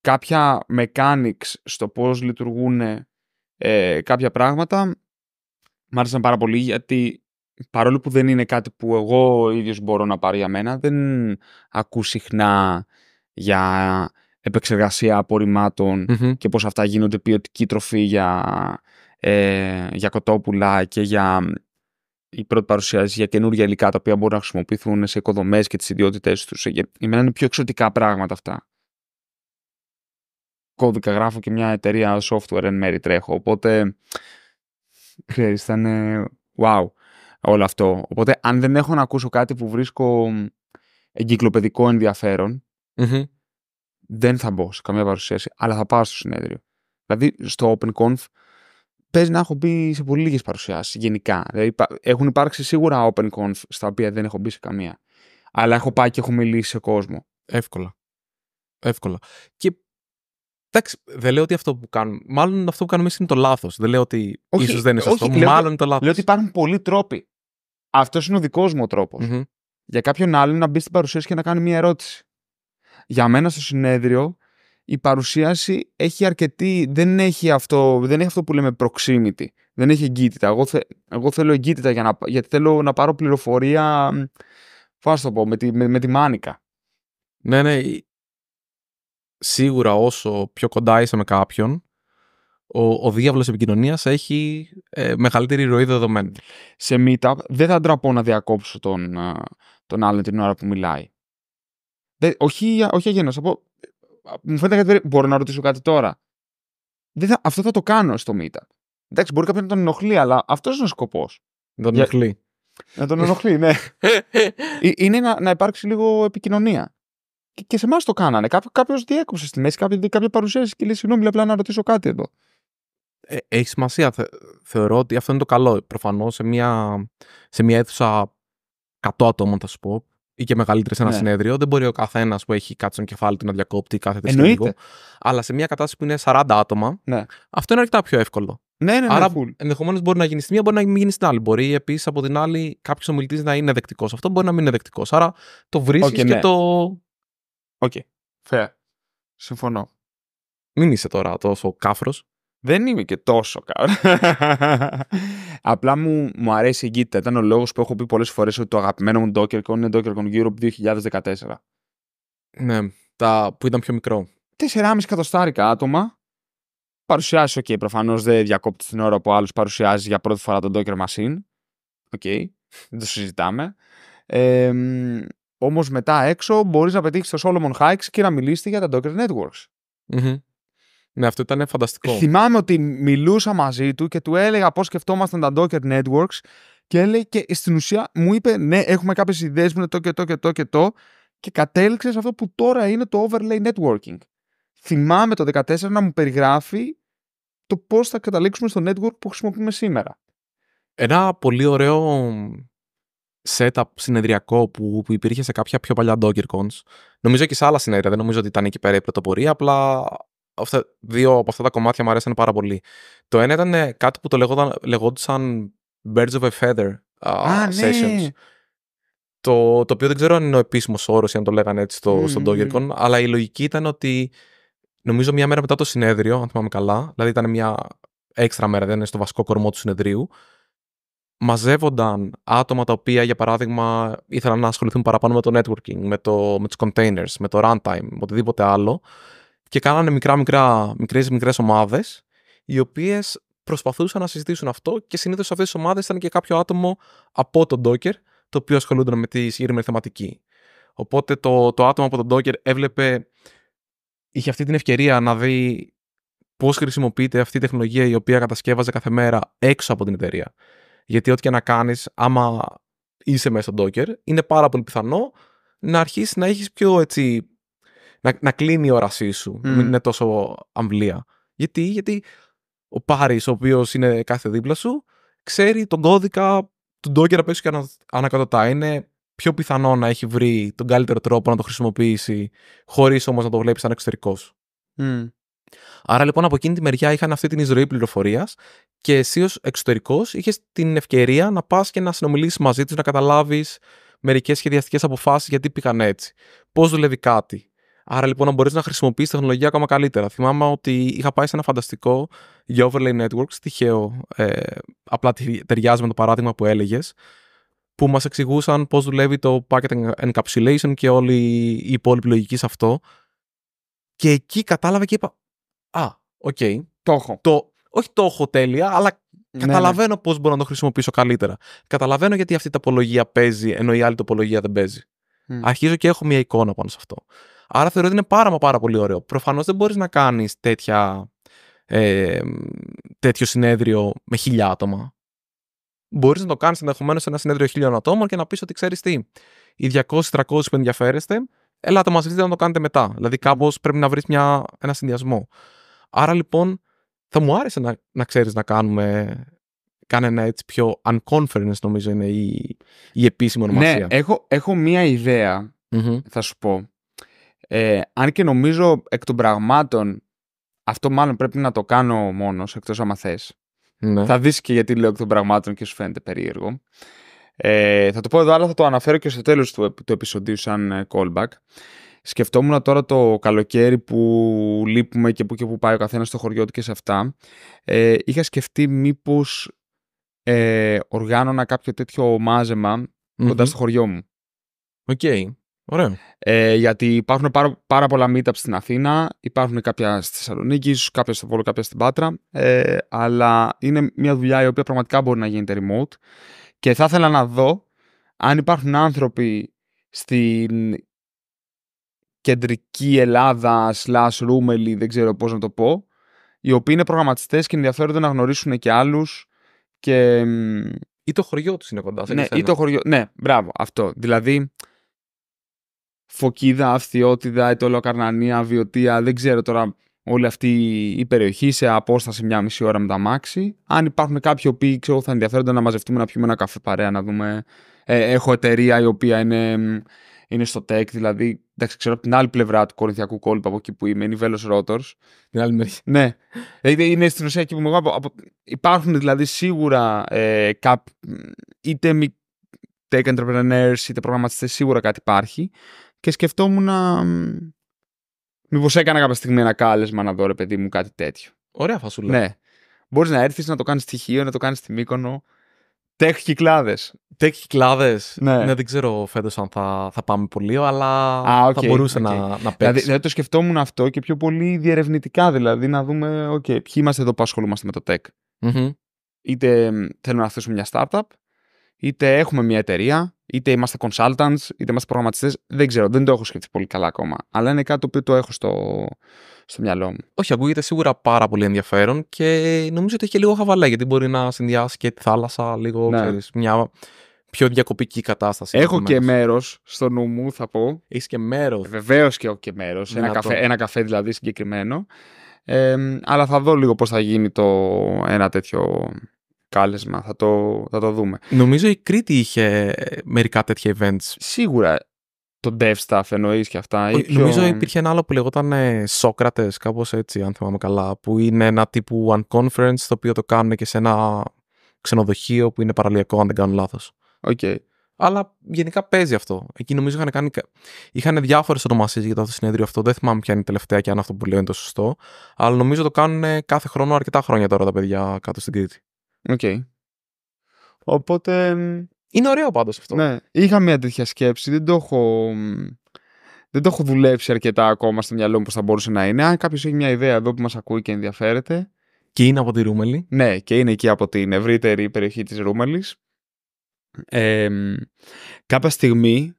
κάποια mechanics στο πώς λειτουργούν ε, κάποια πράγματα μ' άρεσαν πάρα πολύ γιατί παρόλο που δεν είναι κάτι που εγώ ο ίδιος μπορώ να πάρω για μένα δεν ακούς συχνά για επεξεργασία απορριμμάτων Μμμ. και πώς αυτά γίνονται ποιοτική τροφή για, ε, για κοτόπουλα και για η πρώτη παρουσίαση για καινούργια υλικά τα οποία μπορούν να χρησιμοποιηθούν σε οικοδομές και τις ιδιότητές τους. Για για μένα είναι πιο εξωτικά πράγματα αυτά. Κώδικα γράφω και μια εταιρεία software εν μέρη τρέχω, οπότε ξέρεις, ήταν ε, wow όλο αυτό. Οπότε αν δεν έχω να ακούσω κάτι που βρίσκω εγκυκλοπαιδικό ενδιαφέρον, Μμμ. δεν θα μπω σε καμία παρουσίαση, αλλά θα πάω στο συνέδριο. Δηλαδή, στο OpenConf παίζει να έχω μπει σε πολύ λίγες παρουσιάσεις γενικά. Δηλαδή, υπά- έχουν υπάρξει σίγουρα OpenConf στα οποία δεν έχω μπει σε καμία. Αλλά έχω πάει και έχω μιλήσει σε κόσμο. Εύκολα. Εύκολα. Και εντάξει, δεν λέω ότι αυτό που κάνουμε. Μάλλον αυτό που κάνουμε εμείς είναι το λάθος. Δεν λέω ότι Όχι, ίσως δεν είναι όχι, σωστό. λέω ότι- μάλλον είναι το λάθος. Λέω ότι υπάρχουν πολλοί τρόποι. Αυτός είναι ο δικός μου τρόπος. Για κάποιον άλλον να μπει στην παρουσίαση και να κάνει μία ερώτηση. Για μένα στο συνέδριο η παρουσίαση έχει αρκετή. Δεν έχει αυτό, δεν έχει αυτό που λέμε proximity. Δεν έχει εγκύτητα. Εγώ, θε, εγώ θέλω εγκύτητα για να, γιατί θέλω να πάρω πληροφορία. Πώς να το πω, με τη, με, με τη μάνικα. Ναι, ναι. Σίγουρα όσο πιο κοντά είσαι με κάποιον, ο, ο διάβολος επικοινωνίας έχει ε, μεγαλύτερη ροή δεδομένων. Σε meetup δεν θα ντραπώ να διακόψω τον, α, τον άλλον την ώρα που μιλάει. Δεν, όχι, όχι αγένος, θα πω, μου φαίνεται κάτι περί- Μπορώ να ρωτήσω κάτι τώρα. Δεν θα, αυτό θα το κάνω στο meetup. Εντάξει, μπορεί κάποιον να τον ενοχλεί, αλλά αυτός είναι ο σκοπός. Δεν τον Για- ενοχλεί. Να τον ενοχλεί, ναι. Ε, Είναι να, να υπάρξει λίγο επικοινωνία. Και, και σε εμάς το κάνανε. Κάποιος διέκοψε στη μέση, κάποιο, κάποια παρουσίαση και λέει: Συγγνώμη, απλά να ρωτήσω κάτι εδώ. Ε, έχει σημασία. Θε, θεωρώ ότι αυτό είναι το καλό. Προφανώς σε μια, σε μια αίθουσα 100 ατόμων, θα σου πω, ή και μεγαλύτερη σε ένα Ναι. συνέδριο, δεν μπορεί ο καθένας που έχει κάτι στον κεφάλι του να διακόπτει κάθε και Εννοείται. λίγο. Αλλά σε μια κατάσταση που είναι 40 άτομα, Ναι. αυτό είναι αρκετά πιο εύκολο. Ναι, ναι, ναι. Άρα full. ενδεχομένως μπορεί να γίνει στη μία, μπορεί να μην γίνει στην άλλη. Μπορεί επίσης από την άλλη κάποιος ομιλητής να είναι δεκτικός. Αυτό μπορεί να μην είναι δεκτικός. Άρα το βρίσκεις Οκ, και ναι. το. OK. Fair. Συμφωνώ. Μην είσαι τώρα τόσο κάφρος. Δεν είμαι και τόσο καλό. Απλά μου, μου αρέσει η εγγύτητα. Ήταν ο λόγος που έχω πει πολλές φορές ότι το αγαπημένο μου DockerCon είναι DockerCon Europe 2014. Ναι, τα που ήταν πιο μικρό. 4,5 εκατοστάρικα άτομα. Παρουσιάσει, οκ, προφανώς δεν διακόπτει την ώρα που άλλος παρουσιάζει για πρώτη φορά τον Docker Machine. Οκ, δεν το συζητάμε. Ε, Όμως μετά έξω μπορείς να πετύχεις το Solomon Hykes και να μιλήσεις για τα Docker Networks. Μμμ. Ναι, αυτό ήταν φανταστικό. Θυμάμαι ότι μιλούσα μαζί του και του έλεγα πώς σκεφτόμασταν τα Docker Networks και έλεγε και στην ουσία μου είπε ναι, έχουμε κάποιες ιδέες που είναι το και το και το και το και κατέληξες σε αυτό που τώρα είναι το overlay networking. Θυμάμαι το 14 να μου περιγράφει το πώς θα καταλήξουμε στο network που χρησιμοποιούμε σήμερα. Ένα πολύ ωραίο setup συνεδριακό που, που υπήρχε σε κάποια πιο παλιά DockerCons. Νομίζω και σε άλλα συνέδρια, δεν νομίζω ότι ήταν εκεί πέρα η πρωτοπορία, απλά αυτά, δύο από αυτά τα κομμάτια μου αρέσαν πάρα πολύ. Το ένα ήταν κάτι που το λεγόταν, λεγόντουσαν Birds of a Feather uh, ναι. sessions. Το, το οποίο δεν ξέρω αν είναι ο επίσημος όρος ή αν το λέγανε έτσι στο, Μμμ. στον DockerCon, αλλά η λογική ήταν ότι νομίζω μια μέρα μετά το συνέδριο, αν θυμάμαι καλά, δηλαδή ήταν μια έξτρα μέρα, δεν είναι στο βασικό κορμό του συνεδρίου, μαζεύονταν άτομα τα οποία, για παράδειγμα, ήθελαν να ασχοληθούν παραπάνω με το networking, με, το, με τους containers, με το runtime, με οτιδήποτε άλλο και κάνανε μικρά, μικρά, μικρές, μικρές ομάδες οι οποίες προσπαθούσαν να συζητήσουν αυτό και συνήθως σε αυτές τις ομάδες ήταν και κάποιο άτομο από τον Docker το οποίο ασχολούνταν με τη συγκεκριμένη θεματική. Οπότε το, το άτομο από τον Docker έβλεπε, είχε αυτή την ευκαιρία να δει πώς χρησιμοποιείται αυτή η τεχνολογία η οποία κατασκεύαζε κάθε μέρα έξω από την εταιρεία. Γιατί ό,τι και να κάνεις, άμα είσαι μέσα στο Docker, είναι πάρα πολύ πιθανό να αρχίσεις να έχεις πιο έτσι. Να, να κλείνει η όρασή σου. Μμ. Μην είναι τόσο αμβλία. Γιατί, γιατί ο Πάρης, ο οποίος είναι κάθε δίπλα σου, ξέρει τον κώδικα του Docker απ' έξω και ανα, ανακατοτά. Είναι πιο πιθανό να έχει βρει τον καλύτερο τρόπο να το χρησιμοποιήσει, χωρίς όμως να το βλέπεις σαν εξωτερικός. Μμ. Άρα λοιπόν από εκείνη τη μεριά είχαν αυτή την εισρωή πληροφορίας και εσύ ως εξωτερικός είχες την ευκαιρία να πας και να συνομιλήσεις μαζί τους, να καταλάβεις μερικές σχεδιαστικές αποφάσεις γιατί πήγαν έτσι. Πώς δουλεύει κάτι. Άρα λοιπόν να μπορείς να χρησιμοποιήσει τεχνολογία ακόμα καλύτερα. Θυμάμαι ότι είχα πάει σε ένα φανταστικό για overlay networks, τυχαίο, ε, απλά τε- ταιριάζει με το παράδειγμα που έλεγες, που μας εξηγούσαν πώς δουλεύει το packet encapsulation και όλη η υπόλοιπη λογική σε αυτό. Και εκεί κατάλαβα και είπα, Α, οκ. Το έχω. Το, όχι το έχω τέλεια, αλλά Ναι, καταλαβαίνω πώς μπορώ να το χρησιμοποιήσω καλύτερα. Καταλαβαίνω γιατί αυτή η τοπολογία παίζει, ενώ η άλλη τοπολογία δεν παίζει. ναι. Μμ. Αρχίζω και έχω μια εικόνα πάνω σε αυτό. Άρα θεωρώ ότι είναι πάρα μα πάρα πολύ ωραίο. Προφανώς δεν μπορείς να κάνεις ε, τέτοιο συνέδριο με χίλια άτομα. Μπορείς να το κάνεις ενδεχομένως σε ένα συνέδριο χίλιων ατόμων και να πεις ότι ξέρεις τι, οι 200-300 που ενδιαφέρεστε, ελάτε μαζί να το κάνετε μετά. Δηλαδή, κάπως πρέπει να βρεις ένα συνδυασμό. Άρα λοιπόν, θα μου άρεσε να, να ξέρεις να κάνουμε κανένα έτσι πιο unconference, νομίζω είναι η, η επίσημη Ναι, ονομασία. έχω, έχω μία ιδέα, Μμμ. θα σου πω. Ε, αν και νομίζω εκ των πραγμάτων αυτό μάλλον πρέπει να το κάνω μόνος, εκτός άμα θες. Ναι. Θα δεις και γιατί λέω εκ των πραγμάτων και σου φαίνεται περίεργο. Ε, θα το πω εδώ, αλλά θα το αναφέρω και στο τέλος του, επ- του επεισοδίου σαν ε, callback. Σκεφτόμουν τώρα το καλοκαίρι που λείπουμε και που και που πάει ο καθένας στο χωριό του και σε αυτά. Ε, είχα σκεφτεί μήπως ε, οργάνωνα κάποιο τέτοιο μάζεμα κοντά Μμμ. στο χωριό μου. Οκ. Ωραίο. Ε, γιατί υπάρχουν πάρα, πάρα πολλά meetups στην Αθήνα, υπάρχουν κάποια στη Θεσσαλονίκη, ίσως κάποια στο Βόλο, κάποια στην Πάτρα. Ε, αλλά είναι μια δουλειά η οποία πραγματικά μπορεί να γίνεται remote. Και θα ήθελα να δω αν υπάρχουν άνθρωποι στην κεντρική Ελλάδα, slash Ρούμελη, δεν ξέρω πώς να το πω, οι οποίοι είναι προγραμματιστές και ενδιαφέρονται να γνωρίσουν και άλλους και μ, Ή το χωριό τους είναι κοντά. σε ναι, εσένα. ή το χωριό. Ναι, μπράβο, αυτό. Δηλαδή, Φωκίδα, Αυθιότιδα, Ετωλοκαρνανία, Βιωτία, δεν ξέρω τώρα όλη αυτή η περιοχή σε απόσταση μια μισή ώρα με τα μάξι. Αν υπάρχουν κάποιοι οποίοι ξέρω, θα ενδιαφέρονται να μαζευτούμε να πιούμε ένα καφέ παρέα, να δούμε. Ε, έχω εταιρεία η οποία είναι, μ, είναι στο tech, δηλαδή εντάξει, ξέρω από την άλλη πλευρά του Κορινθιακού κόλπου από εκεί που είμαι, είναι η Velos Rotors. Την άλλη μεριά. Ναι. Δηλαδή είναι στην ουσία εκεί που είμαι εγώ. Από, από- υπάρχουν δηλαδή σίγουρα ε, καπ, είτε μη- tech entrepreneurs είτε προγραμματιστές σίγουρα κάτι υπάρχει και σκεφτόμουν να μήπως έκανα κάποια στιγμή ένα κάλεσμα να δω ρε παιδί μου κάτι τέτοιο. Ωραία φασούλα. Ναι. Μπορείς να έρθεις να το κάνεις στοιχείο, να το κάνεις στη Μύκονο. Tech Κυκλάδες. Tech Κυκλάδες. Ναι. δεν ξέρω φέτος αν θα, θα πάμε πολύ, αλλά Α, οκ, θα μπορούσε οκ. να, να παίξεις. Δηλαδή, δηλαδή το σκεφτόμουν αυτό και πιο πολύ διερευνητικά δηλαδή να δούμε okay, ποιοι είμαστε εδώ που ασχολούμαστε με το tech. Μμμ. είτε μ, θέλουμε να θέσουμε μια startup, είτε έχουμε μια εταιρεία, Είτε είμαστε consultants, είτε είμαστε προγραμματιστές. Δεν ξέρω, δεν το έχω σκεφτεί πολύ καλά ακόμα. Αλλά είναι κάτι το οποίο το έχω στο, στο μυαλό μου. Όχι, ακούγεται σίγουρα πάρα πολύ ενδιαφέρον και νομίζω ότι έχει και λίγο χαβαλέ γιατί μπορεί να συνδυάσει και τη θάλασσα λίγο, Ναι. ξέρεις, μια πιο διακοπική κατάσταση. Έχω και ενδεχομένως. μέρος στο νου μου, θα πω. Έχεις και μέρος. Βεβαίως και έχω και μέρος. Ένα Δυνατό. καφέ, ένα καφέ δηλαδή συγκεκριμένο. Ε, αλλά θα δω λίγο πώς θα γίνει το ένα τέτοιο κάλεσμα. Θα το, θα το δούμε. Νομίζω η Κρήτη είχε ε, μερικά τέτοια events. Σίγουρα το dev stuff εννοείς και αυτά. ή Ο- πιο- Νομίζω υπήρχε ένα άλλο που λεγόταν ε, Socrates, κάπως έτσι, αν θυμάμαι καλά, που είναι ένα τύπου unconference, το οποίο το κάνουν και σε ένα ξενοδοχείο που είναι παραλιακό, αν δεν κάνω λάθος. Οκ. Αλλά γενικά παίζει αυτό. Εκεί νομίζω είχαν κάνει. κα- Είχαν διάφορες ονομασίες για το συνέδριο αυτό. Δεν θυμάμαι ποια είναι η τελευταία και αν αυτό που λέω είναι το σωστό. Αλλά νομίζω το κάνουν κάθε χρόνο αρκετά χρόνια τώρα τα παιδιά κάτω στην Κρήτη. Οκ. Οπότε. μ, Είναι ωραίο πάντως αυτό. Ναι, είχα μια τέτοια σκέψη. Δεν το έχω. μ, Δεν το έχω δουλέψει αρκετά ακόμα στο μυαλό μου πώς θα μπορούσε να είναι. Αν κάποιος έχει μια ιδέα εδώ που μας ακούει και ενδιαφέρεται. Και είναι από τη Ρούμελη. Ναι, και είναι εκεί από την ευρύτερη περιοχή της Ρούμελης. Ε, μ, κάποια στιγμή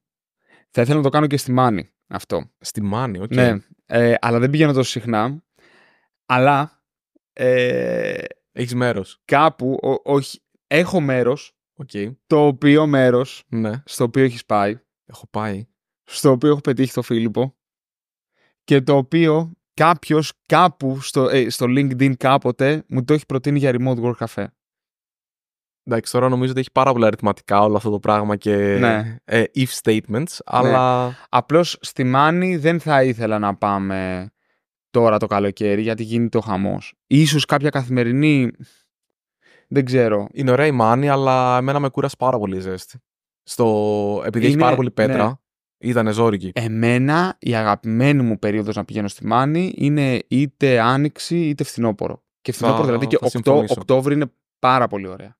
θα ήθελα να το κάνω και στη Μάνη αυτό. Στη Μάνη, οκ. Ναι, ε, αλλά δεν πηγαίνω τόσο συχνά. Αλλά ε, Έχεις μέρος. κάπου, ο- όχι, έχω μέρος, Οκ. το οποίο μέρος, Ναι. στο οποίο έχεις πάει, Έχω πάει. στο οποίο έχω πετύχει το Φίλιππο και το οποίο κάποιος κάπου στο, ε, στο LinkedIn κάποτε μου το έχει προτείνει για remote work cafe. Εντάξει, τώρα νομίζω ότι έχει πάρα πολλά αριθματικά όλο αυτό το πράγμα και Ναι. ε, if statements, αλλά Απλώς στη Μάνη δεν θα ήθελα να πάμε τώρα το καλοκαίρι γιατί γίνεται ο χαμός. Ίσως κάποια καθημερινή, δεν ξέρω. είναι ωραία η Μάνη, αλλά εμένα με κούρασε πάρα πολύ η ζέστη. Στο... Επειδή έχει Είναι- πάρα πολύ πέτρα, ναι. ήταν ζόρικη. Εμένα η αγαπημένη μου περίοδος να πηγαίνω στη Μάνη είναι είτε άνοιξη είτε φθινόπωρο. Και φθινόπωρο δηλαδή και θα οκτώ, συμφωνήσω. Οκτώβρη είναι πάρα πολύ ωραία.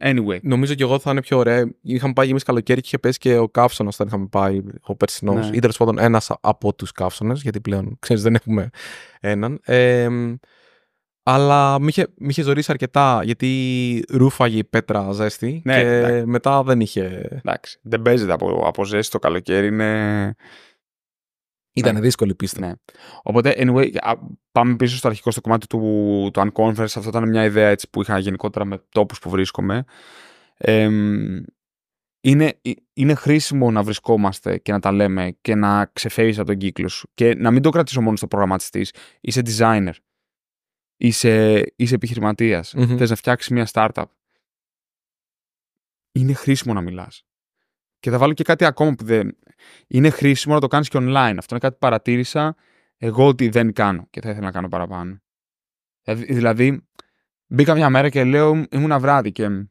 Anyway. Νομίζω και εγώ θα είναι πιο ωραία. Είχαμε πάει εμεί καλοκαίρι και είχε πέσει και ο καύσωνας όταν είχαμε πάει, ο περσινός. Ναι. Ή τέλος πάντων ένας από τους καύσωνες, γιατί πλέον ξέρεις δεν έχουμε έναν. Ε, αλλά με είχε, μ' είχε ζωρίσει αρκετά γιατί ρούφαγε η πέτρα ζέστη Ναι, και εντάξει. μετά δεν είχε. Εντάξει. Δεν παίζεται από, από ζέστη το καλοκαίρι. Είναι... Ήταν δύσκολη η πίστα. Ναι. Οπότε, anyway, α, πάμε πίσω στο αρχικό στο κομμάτι του, του Unconference. Αυτό ήταν μια ιδέα έτσι, που είχα γενικότερα με τόπους που βρίσκομαι. Εμ, είναι, ε, είναι χρήσιμο να βρισκόμαστε και να τα λέμε και να ξεφεύγεις από τον κύκλο σου και να μην το κρατήσω μόνο στο προγραμματιστής. Είσαι designer. Είσαι, είσαι επιχειρηματίας. Μμμ. Θες να φτιάξεις μια startup. Είναι χρήσιμο να μιλάς. Και θα βάλω και κάτι ακόμα που δεν... Είναι χρήσιμο να το κάνεις και online. Αυτό είναι κάτι που παρατήρησα εγώ ότι δεν κάνω και θα ήθελα να κάνω παραπάνω. Δηλαδή, δηλαδή μπήκα μια μέρα και λέω ήμουν βράδυ και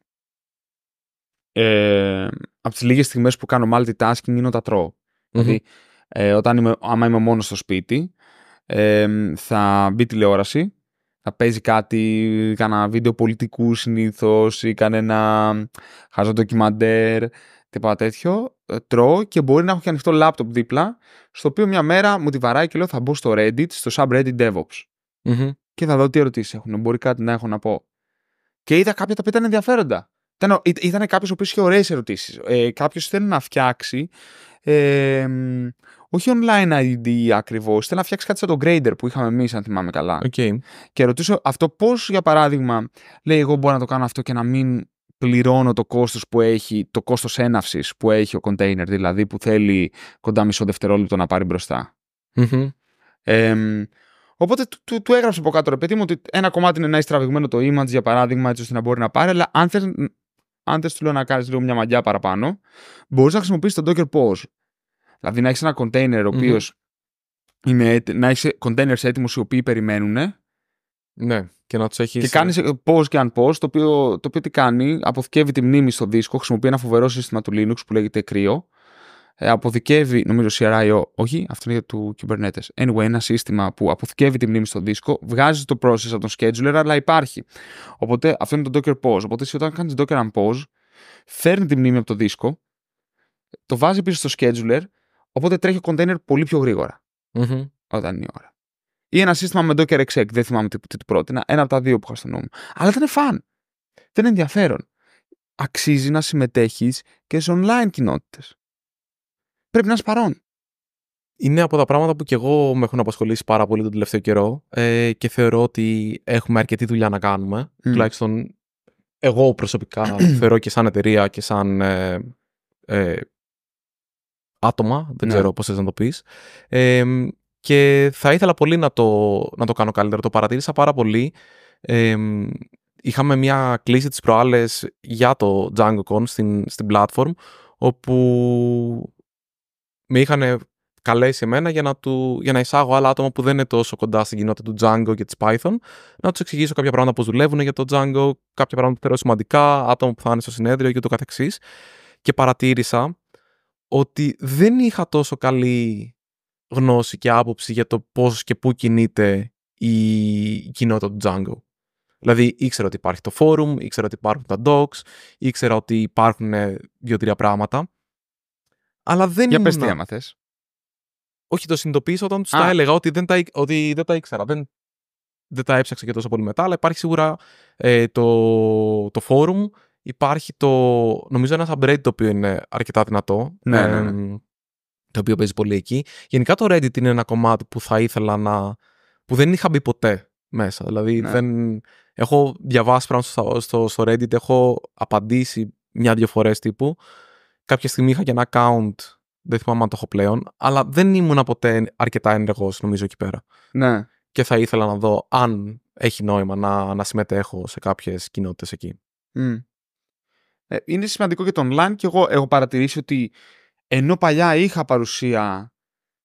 ε, από τις λίγες στιγμές που κάνω multitasking είναι όταν τρώω. Μμμ. Δηλαδή, ε, όταν είμαι, άμα είμαι μόνος στο σπίτι, ε, θα μπει τηλεόραση, θα παίζει κάτι, κάνα βίντεο πολιτικού συνήθως ή κανένα χαζό ντοκιμαντέρ, τίποτα τέτοιο. ε, Τρώω και μπορεί να έχω και ανοιχτό λάπτοπ δίπλα, στο οποίο μια μέρα μου τη βαράει και λέω θα μπω στο Reddit, στο subreddit DevOps Μμμ. και θα δω τι ερωτήσεις έχουν. Μπορεί κάτι να έχω να πω. Και είδα κάποια τα οποία ήταν ενδιαφέροντα. Ήταν, ή- ήταν κάποιος ο οποίος είχε ωραίες ερωτήσεις. Ε, κάποιος θέλει να φτιάξει. Ε, μ, όχι online ID ακριβώς. Θέλει να φτιάξει κάτι σαν το Grader που είχαμε εμείς, αν θυμάμαι καλά. Οκ. Και ρωτήσω αυτό πώς, για παράδειγμα, λέει: Εγώ μπορώ να το κάνω αυτό και να μην πληρώνω το κόστος που έχει, το κόστος έναυσης που έχει ο container, δηλαδή που θέλει κοντά μισό δευτερόλεπτο να πάρει μπροστά. Μμμ. Εμ, οπότε του, του, του έγραψε από κάτω ρε παιδί μου ότι ένα κομμάτι είναι να έχει τραβηγμένο το image για παράδειγμα έτσι ώστε να μπορεί να πάρει, αλλά αν θες, αν θες του λέω να κάνεις λίγο μια μαγιά παραπάνω, μπορείς να χρησιμοποιήσεις τον Docker Pause. Δηλαδή να έχεις ένα container ο Μμμ. οποίος είναι, έτοι- να έχεις containers έτοιμους οι οποίοι περιμένουν Ναι. Και να τους έχεις. και κάνεις ε, pause και unpause, το οποίο, το οποίο τι κάνει, αποθηκεύει τη μνήμη στο δίσκο, χρησιμοποιεί ένα φοβερό σύστημα του Linux που λέγεται κρύο, ε, αποθηκεύει, νομίζω CRIO, όχι, αυτό είναι για του Kubernetes. Anyway, ένα σύστημα που αποθηκεύει τη μνήμη στο δίσκο, βγάζει το process από τον scheduler, αλλά υπάρχει. Οπότε αυτό είναι το Docker Pause. Οπότε εσύ όταν κάνεις Docker Unpause, φέρνει τη μνήμη από το δίσκο, το βάζει πίσω στο scheduler, οπότε τρέχει ο container πολύ πιο γρήγορα Μμμ. όταν είναι η ώρα. Ή ένα σύστημα με Docker exec, δεν θυμάμαι τι, τι του πρότεινα, ένα από τα δύο που είχα στο νου μου. Αλλά δεν είναι φαν. Δεν είναι ενδιαφέρον. αξίζει να συμμετέχεις και σε online κοινότητες. Πρέπει να είσαι παρόν. Είναι από τα πράγματα που και εγώ με έχουν απασχολήσει πάρα πολύ τον τελευταίο καιρό ε, και θεωρώ ότι έχουμε αρκετή δουλειά να κάνουμε. Τουλάχιστον εγώ προσωπικά θεωρώ και σαν εταιρεία και σαν ε, ε, άτομα, δεν ναι. ξέρω πώς θες να το πεις. Ε, και θα ήθελα πολύ να το, να το κάνω καλύτερα. Το παρατήρησα πάρα πολύ. Ε, είχαμε μια κλίση της προάλλες για το DjangoCon στην, στην platform, όπου με είχαν καλέσει εμένα για να, του, για να εισάγω άλλα άτομα που δεν είναι τόσο κοντά στην κοινότητα του Django και της Python, να τους εξηγήσω κάποια πράγματα που δουλεύουν για το Django, κάποια πράγματα που θεωρώ σημαντικά, άτομα που θα είναι στο συνέδριο και το καθεξής. Και παρατήρησα ότι δεν είχα τόσο καλή γνώση και άποψη για το πώς και πού κινείται η κοινότητα του Django. Δηλαδή ήξερα ότι υπάρχει το forum, ήξερα ότι υπάρχουν τα docs, ήξερα ότι υπάρχουν δύο-τρία πράγματα. Αλλά δεν Για πες τι έμαθες. Όχι, το συνειδητοποίησα όταν τους τα έλεγα ότι δεν τα, ότι δεν τα ήξερα. Δεν, δεν τα έψαξα και τόσο πολύ μετά, αλλά υπάρχει σίγουρα ε, το, το forum, υπάρχει το, νομίζω ένα subreddit το οποίο είναι αρκετά δυνατό. Ναι, ε, ναι, ναι. Το οποίο παίζει πολύ εκεί. Γενικά το Reddit είναι ένα κομμάτι που θα ήθελα να... που δεν είχα μπει ποτέ μέσα. Δηλαδή ναι. δεν... έχω διαβάσει πράγματα στο, στο, στο Reddit, έχω απαντήσει μια-δυο φορές τύπου. Κάποια στιγμή είχα και ένα account δεν θυμάμαι αν το έχω πλέον, αλλά δεν ήμουν ποτέ αρκετά ενεργός, νομίζω, εκεί πέρα. Ναι. Και θα ήθελα να δω αν έχει νόημα να, να συμμετέχω σε κάποιες κοινότητες εκεί. Mm. Ε, είναι σημαντικό και το online και εγώ έχω παρατηρήσει ότι ενώ παλιά είχα παρουσία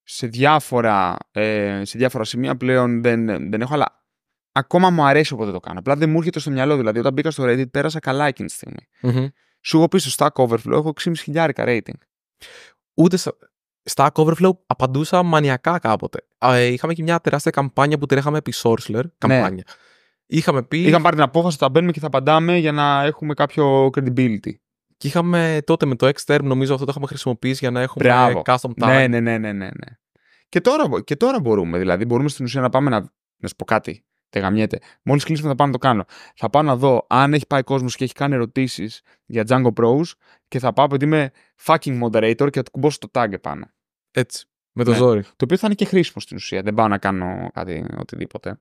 σε διάφορα, ε, σε διάφορα σημεία πλέον δεν, δεν έχω, αλλά ακόμα μου αρέσει όποτε το κάνω. Απλά δεν μου έρχεται στο μυαλό. Δηλαδή, όταν μπήκα στο Reddit, πέρασα καλά εκείνη τη στιγμή. Mm-hmm. Σου έχω πει στο Stack Overflow, έχω 6.500 rating ούτε στα Overflow απαντούσα μανιακά κάποτε. Ε, είχαμε και μια τεράστια καμπάνια που τρέχαμε επί Sourceler. Ναι. Καμπάνια. Είχαμε πει. Είχαμε πάρει την απόφαση ότι θα μπαίνουμε και θα απαντάμε για να έχουμε κάποιο credibility. Και είχαμε τότε με το Xterm, νομίζω αυτό το είχαμε χρησιμοποιήσει για να έχουμε Μπράβο. custom time. Ναι, ναι, ναι, ναι, ναι. Και, τώρα, και τώρα μπορούμε. Δηλαδή, μπορούμε στην ουσία να πάμε να. Να σου πω κάτι. Δεν γαμιέται. Μόλις κλείσουμε θα πάω να το κάνω. Θα πάω να δω αν έχει πάει κόσμος και έχει κάνει ερωτήσεις για Django Pros και θα πάω επειδή είμαι fucking moderator και θα του κουμπώσω το tag επάνω. Έτσι. Με το ναι. ζόρι. Το οποίο θα είναι και χρήσιμο στην ουσία. Δεν πάω να κάνω κάτι οτιδήποτε.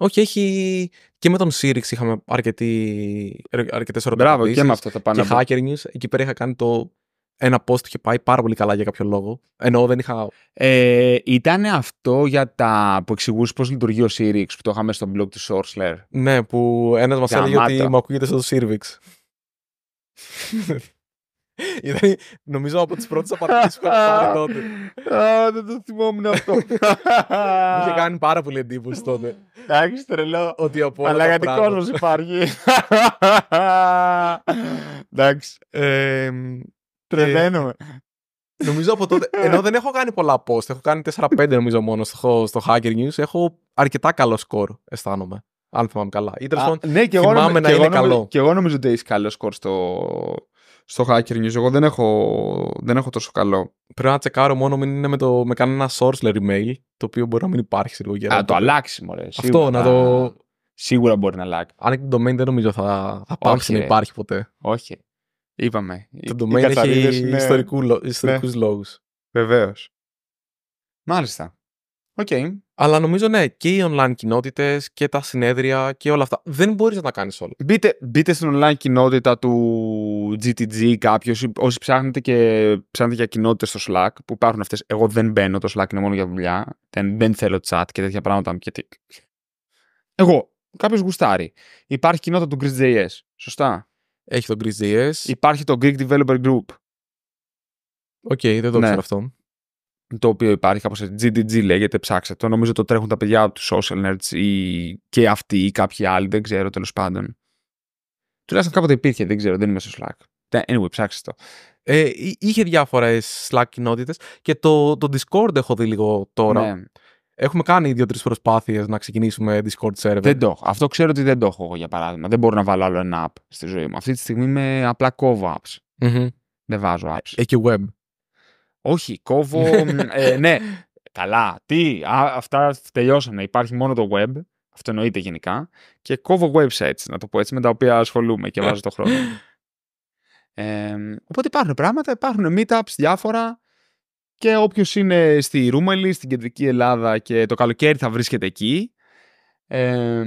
Όχι, έχει. και με τον Sirix είχαμε αρκετές ερωτήσεις. Μπράβο, και με αυτό θα πάνε. Και Hacker News. Εκεί πέρα είχα κάνει το ένα post είχε πάει πάρα πολύ καλά για κάποιο λόγο. Ενώ δεν είχα. Ε, ήταν αυτό για τα που εξηγούσε πώς λειτουργεί ο Sirix που το είχαμε στο blog του Sourceler. Ναι, που ένας μας έλεγε ότι μου ακούγεται στο Sirix. Ήταν, νομίζω από τις πρώτες απαντήσει που είχα πάρει τότε. Α, δεν το θυμόμουν αυτό. Μου είχε κάνει πάρα πολύ εντύπωση τότε. Εντάξει, τρελό. Ότι από Αλλά γιατί κόσμος υπάρχει. Εντάξει. Τρελαίνομαι. Νομίζω από τότε. ενώ δεν έχω κάνει πολλά post. Έχω κάνει 4-5 νομίζω μόνο στο, στο Hacker News. Έχω αρκετά καλό σκορ, αισθάνομαι. Αν θυμάμαι καλά. Ή τέλος ναι, και εγώ, θυμάμαι να και είναι εγώ καλό. Και εγώ νομίζω ότι έχεις καλό σκορ στο, στο Hacker News. Εγώ δεν έχω, δεν έχω τόσο καλό. Πρέπει να τσεκάρω μόνο μην είναι με, το, με κανένα source email, το οποίο μπορεί να μην υπάρχει σε λίγο καιρό. Α, το αλλάξει, μωρέ. Αυτό, να το. Σίγουρα μπορεί να αλλάξει. Αν και το domain δεν νομίζω θα, θα πάψει να υπάρχει ποτέ. Όχι. Είπαμε. Το domain έχει είναι... ιστορικούς ναι. λόγους. Βεβαίως. Μάλιστα. Οκ. Okay. Αλλά νομίζω ναι, και οι online κοινότητες και τα συνέδρια και όλα αυτά. Δεν μπορείς να τα κάνεις όλα. Μπείτε, μπείτε στην online κοινότητα του GDG κάποιος, όσοι ψάχνετε και ψάχνετε για κοινότητες στο Slack, που υπάρχουν αυτές. Εγώ δεν μπαίνω, το Slack είναι μόνο για δουλειά. Δεν, δεν θέλω chat και τέτοια πράγματα. Γιατί... Εγώ, κάποιος γουστάρει. Υπάρχει κοινότητα του GreekJS. Σωστά; Έχει το GreekJS. Υπάρχει το Greek Developer Group. Οκ, okay, δεν το ναι. ξέρω αυτό. Το οποίο υπάρχει κάπως GDG λέγεται, ψάξτε το. Νομίζω το τρέχουν τα παιδιά από τους Social Nerds ή και αυτοί ή κάποιοι άλλοι, δεν ξέρω τέλος πάντων. Τουλάχιστον κάποτε υπήρχε, δεν ξέρω, δεν είμαι στο Slack. Anyway, ψάξτε το. Ε, είχε διάφορες Slack κοινότητες και το, το Discord έχω δει λίγο τώρα. Ναι. Έχουμε κάνει δύο-τρεις προσπάθειες να ξεκινήσουμε Discord server. Δεν το έχω. Αυτό ξέρω ότι δεν το έχω εγώ για παράδειγμα. Δεν μπορώ να βάλω άλλο ένα app στη ζωή μου. Αυτή τη στιγμή είμαι απλά κόβω apps. Mm-hmm. Δεν βάζω apps. Έχει και web. Όχι, κόβω. ε, ναι. Καλά. Τι, α, αυτά τελειώσανε. Υπάρχει μόνο το web. Αυτό εννοείται γενικά. Και κόβω websites, να το πω έτσι, με τα οποία ασχολούμαι και βάζω το χρόνο. Ε, οπότε υπάρχουν πράγματα, υπάρχουν meetups διάφορα και όποιος είναι στη Ρούμελη, στην κεντρική Ελλάδα και το καλοκαίρι θα βρίσκεται εκεί. Ε,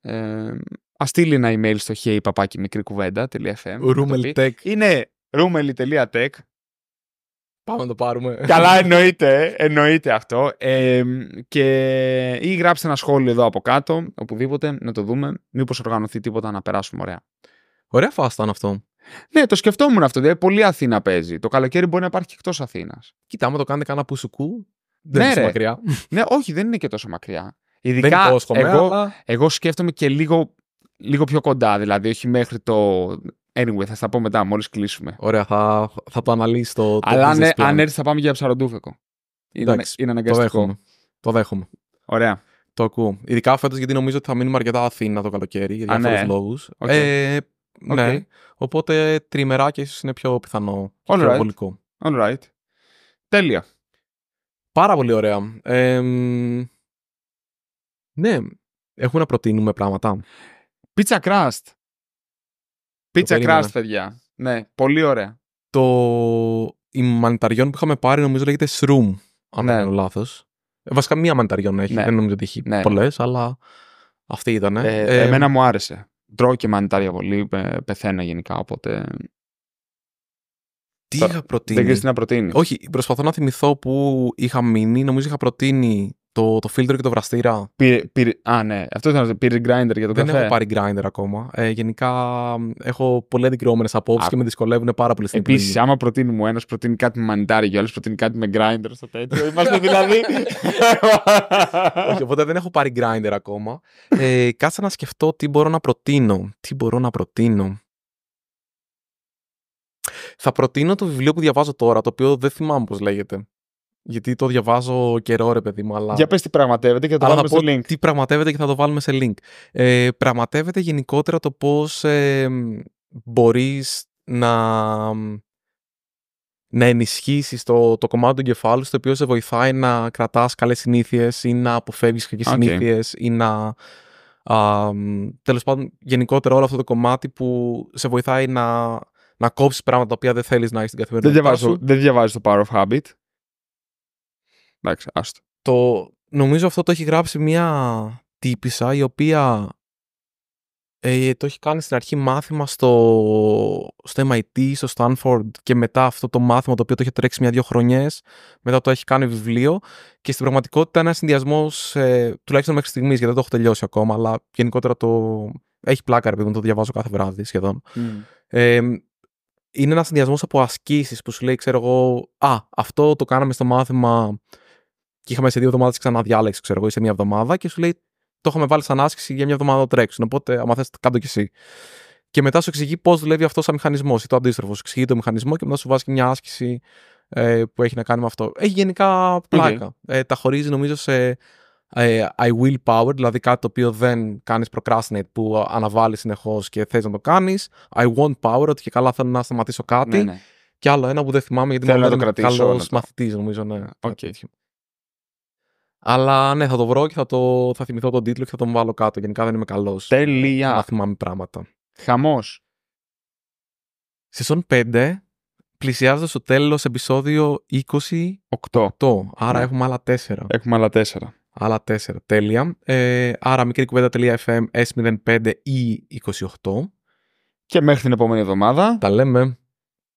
ε, Α στείλει ένα email στο hey παπάκι μικρή κουβέντα.fm. Roomel Είναι roomel.tech. Πάμε να το πάρουμε. Καλά, εννοείται, εννοείται αυτό. Ε, και ή γράψτε ένα σχόλιο εδώ από κάτω, οπουδήποτε, να το δούμε. Μήπως οργανωθεί τίποτα να περάσουμε ωραία. Ωραία φάστα είναι αυτό. Ναι, το σκεφτόμουν αυτό. Δηλαδή, πολύ Αθήνα παίζει. Το καλοκαίρι μπορεί να υπάρχει και εκτός Αθήνας. Κοίτα, άμα το κάνετε κανένα πουσουκού. Δεν Ναι, είναι ρε. μακριά. ναι, όχι, δεν είναι και τόσο μακριά. Δεν Ειδικά υπόσχομαι, εγώ, αλλά εγώ σκέφτομαι και λίγο, λίγο πιο κοντά. Δηλαδή, όχι μέχρι το. Anyway, θα στα πω μετά, μόλις κλείσουμε. Ωραία, θα, θα το αναλύσεις το, το Αλλά αν, business plan. αν έρθεις, θα πάμε για ψαροντούφεκο. Είναι, Εντάξει, είναι Το αναγκαστικό. δέχομαι. Το δέχομαι. Ωραία. Το ακούω. Ειδικά φέτος γιατί νομίζω ότι θα μείνουμε αρκετά Αθήνα το καλοκαίρι για Α, ναι. διάφορου λόγους. Οκ. Ε, ναι. Οκ. Οπότε τριμεράκια ίσως είναι πιο πιθανό. και All πιο right. βολικό. All right. Τέλεια. Πάρα πολύ ωραία. Ε, μ, ναι. Έχουμε να προτείνουμε πράγματα. Pizza crust. Pizza περίμενα. crust, παιδιά. Ναι, πολύ ωραία. Το η μανιταριόν που είχαμε πάρει νομίζω λέγεται Shroom. Αν Ναι. δεν κάνω λάθος. Βασικά μία μανιταριόν έχει. Ναι. Δεν νομίζω ότι έχει Ναι, ναι. πολλές, αλλά αυτή ήταν. Ε, εμένα μου άρεσε. Τρώω και μανιτάρια πολύ. πε- πεθαίνω γενικά, οπότε Τι το- είχα δεν προτείνει; ξέρει τι να προτείνεις. Όχι, προσπαθώ να θυμηθώ που είχα μείνει. Νομίζω είχα προτείνει το, το φίλτρο και το βραστήρα. Πήρε, πήρε, α, ναι. Αυτό ήθελα να πω. Πήρε grinder για τον Δεν καφέ. έχω πάρει grinder ακόμα. Ε, γενικά μ, έχω πολύ αντικρουόμενες απόψεις Α, και με δυσκολεύουν πάρα πολύ στην Επίσης, επιλογή. άμα προτείνουμε ο ένας προτείνει κάτι με μανιτάρι και ο άλλο προτείνει κάτι με grinder στο τέτοιο. Είμαστε δηλαδή. Όχι, οπότε δεν έχω πάρει grinder ακόμα. Ε, κάτσα να σκεφτώ τι μπορώ να προτείνω. Τι μπορώ να προτείνω. Θα προτείνω το βιβλίο που διαβάζω τώρα, το οποίο δεν θυμάμαι πώς λέγεται. Γιατί το διαβάζω καιρό, ρε παιδί μου, αλλά... Για πες τι πραγματεύεται και θα το Αλλά βάλουμε θα στο πω link. τι πραγματεύεται και θα το βάλουμε σε link. Ε, πραγματεύεται γενικότερα το πώς ε, μπορείς να, να ενισχύσεις το, το κομμάτι του εγκεφάλου στο οποίο σε βοηθάει να κρατάς καλές συνήθειες ή να αποφεύγεις κακές Οκ. συνήθειες ή να... Α, μ, τέλος πάντων, γενικότερα όλο αυτό το κομμάτι που σε βοηθάει να, να κόψεις πράγματα τα οποία δεν θέλεις να έχεις στην Δεν καθημερινότητά διαβάζω, σου. δεν διαβάζω το Power of Habit. Εντάξει, άστο. Το, νομίζω αυτό το έχει γράψει μια τύπησα η οποία ε, το έχει κάνει στην αρχή μάθημα στο, στο MIT, στο Stanford και μετά αυτό το μάθημα το οποίο το έχει τρέξει μια-δυο χρονιές μετά το έχει κάνει βιβλίο και στην πραγματικότητα είναι ένας συνδυασμός, ε, τουλάχιστον μέχρι στιγμής γιατί δεν το έχω τελειώσει ακόμα αλλά γενικότερα το έχει πλάκα ρε παιδί μου, το διαβάζω κάθε βράδυ σχεδόν ε, είναι ένας συνδυασμός από ασκήσεις που σου λέει, ξέρω εγώ, Α, αυτό το κάναμε στο μάθημα και είχαμε σε δύο εβδομάδες ξαναδιάλεξη, ξέρω εγώ, ή σε μία εβδομάδα και σου λέει, το είχαμε βάλει σαν άσκηση για μια εβδομάδα να το τρέξουν. Οπότε, άμα θες, κάτω κι εσύ. Και μετά σου εξηγεί πώς δουλεύει αυτός σαν μηχανισμός ή το αντίστροφο. Σου εξηγεί το μηχανισμό και μετά σου βάζει και μια άσκηση ε, που έχει να κάνει με αυτό. Έχει γενικά πλάκα. Ε, τα χωρίζει νομίζω σε ε, I will power, δηλαδή κάτι το οποίο δεν κάνεις procrastinate που αναβάλεις συνεχώς και θες να το κάνεις. I won't power, ότι και καλά θέλω να σταματήσω κάτι. Ναι, ναι. Και άλλο ένα που δεν θυμάμαι γιατί Θέλω μάλλον να το δεν είμαι κρατήσω, καλός να το- μαθητής νομίζω, ναι. Οκ. Κάτι τέτοιο. Αλλά ναι, θα το βρω και θα, το, θα θυμηθώ τον τίτλο και θα τον βάλω κάτω. Γενικά δεν είμαι καλός να Τέλεια. θυμάμαι πράγματα. Χαμός. Σεζόν 5, πλησιάζοντας στο τέλος επεισόδιο 28. 8. Άρα Ναι. έχουμε άλλα 4. Έχουμε άλλα 4. Άλλα 4. Τέλεια. Ε, άρα μικρή κουβέντα.fm S05 ή 28. Και μέχρι την επόμενη εβδομάδα. Τα λέμε.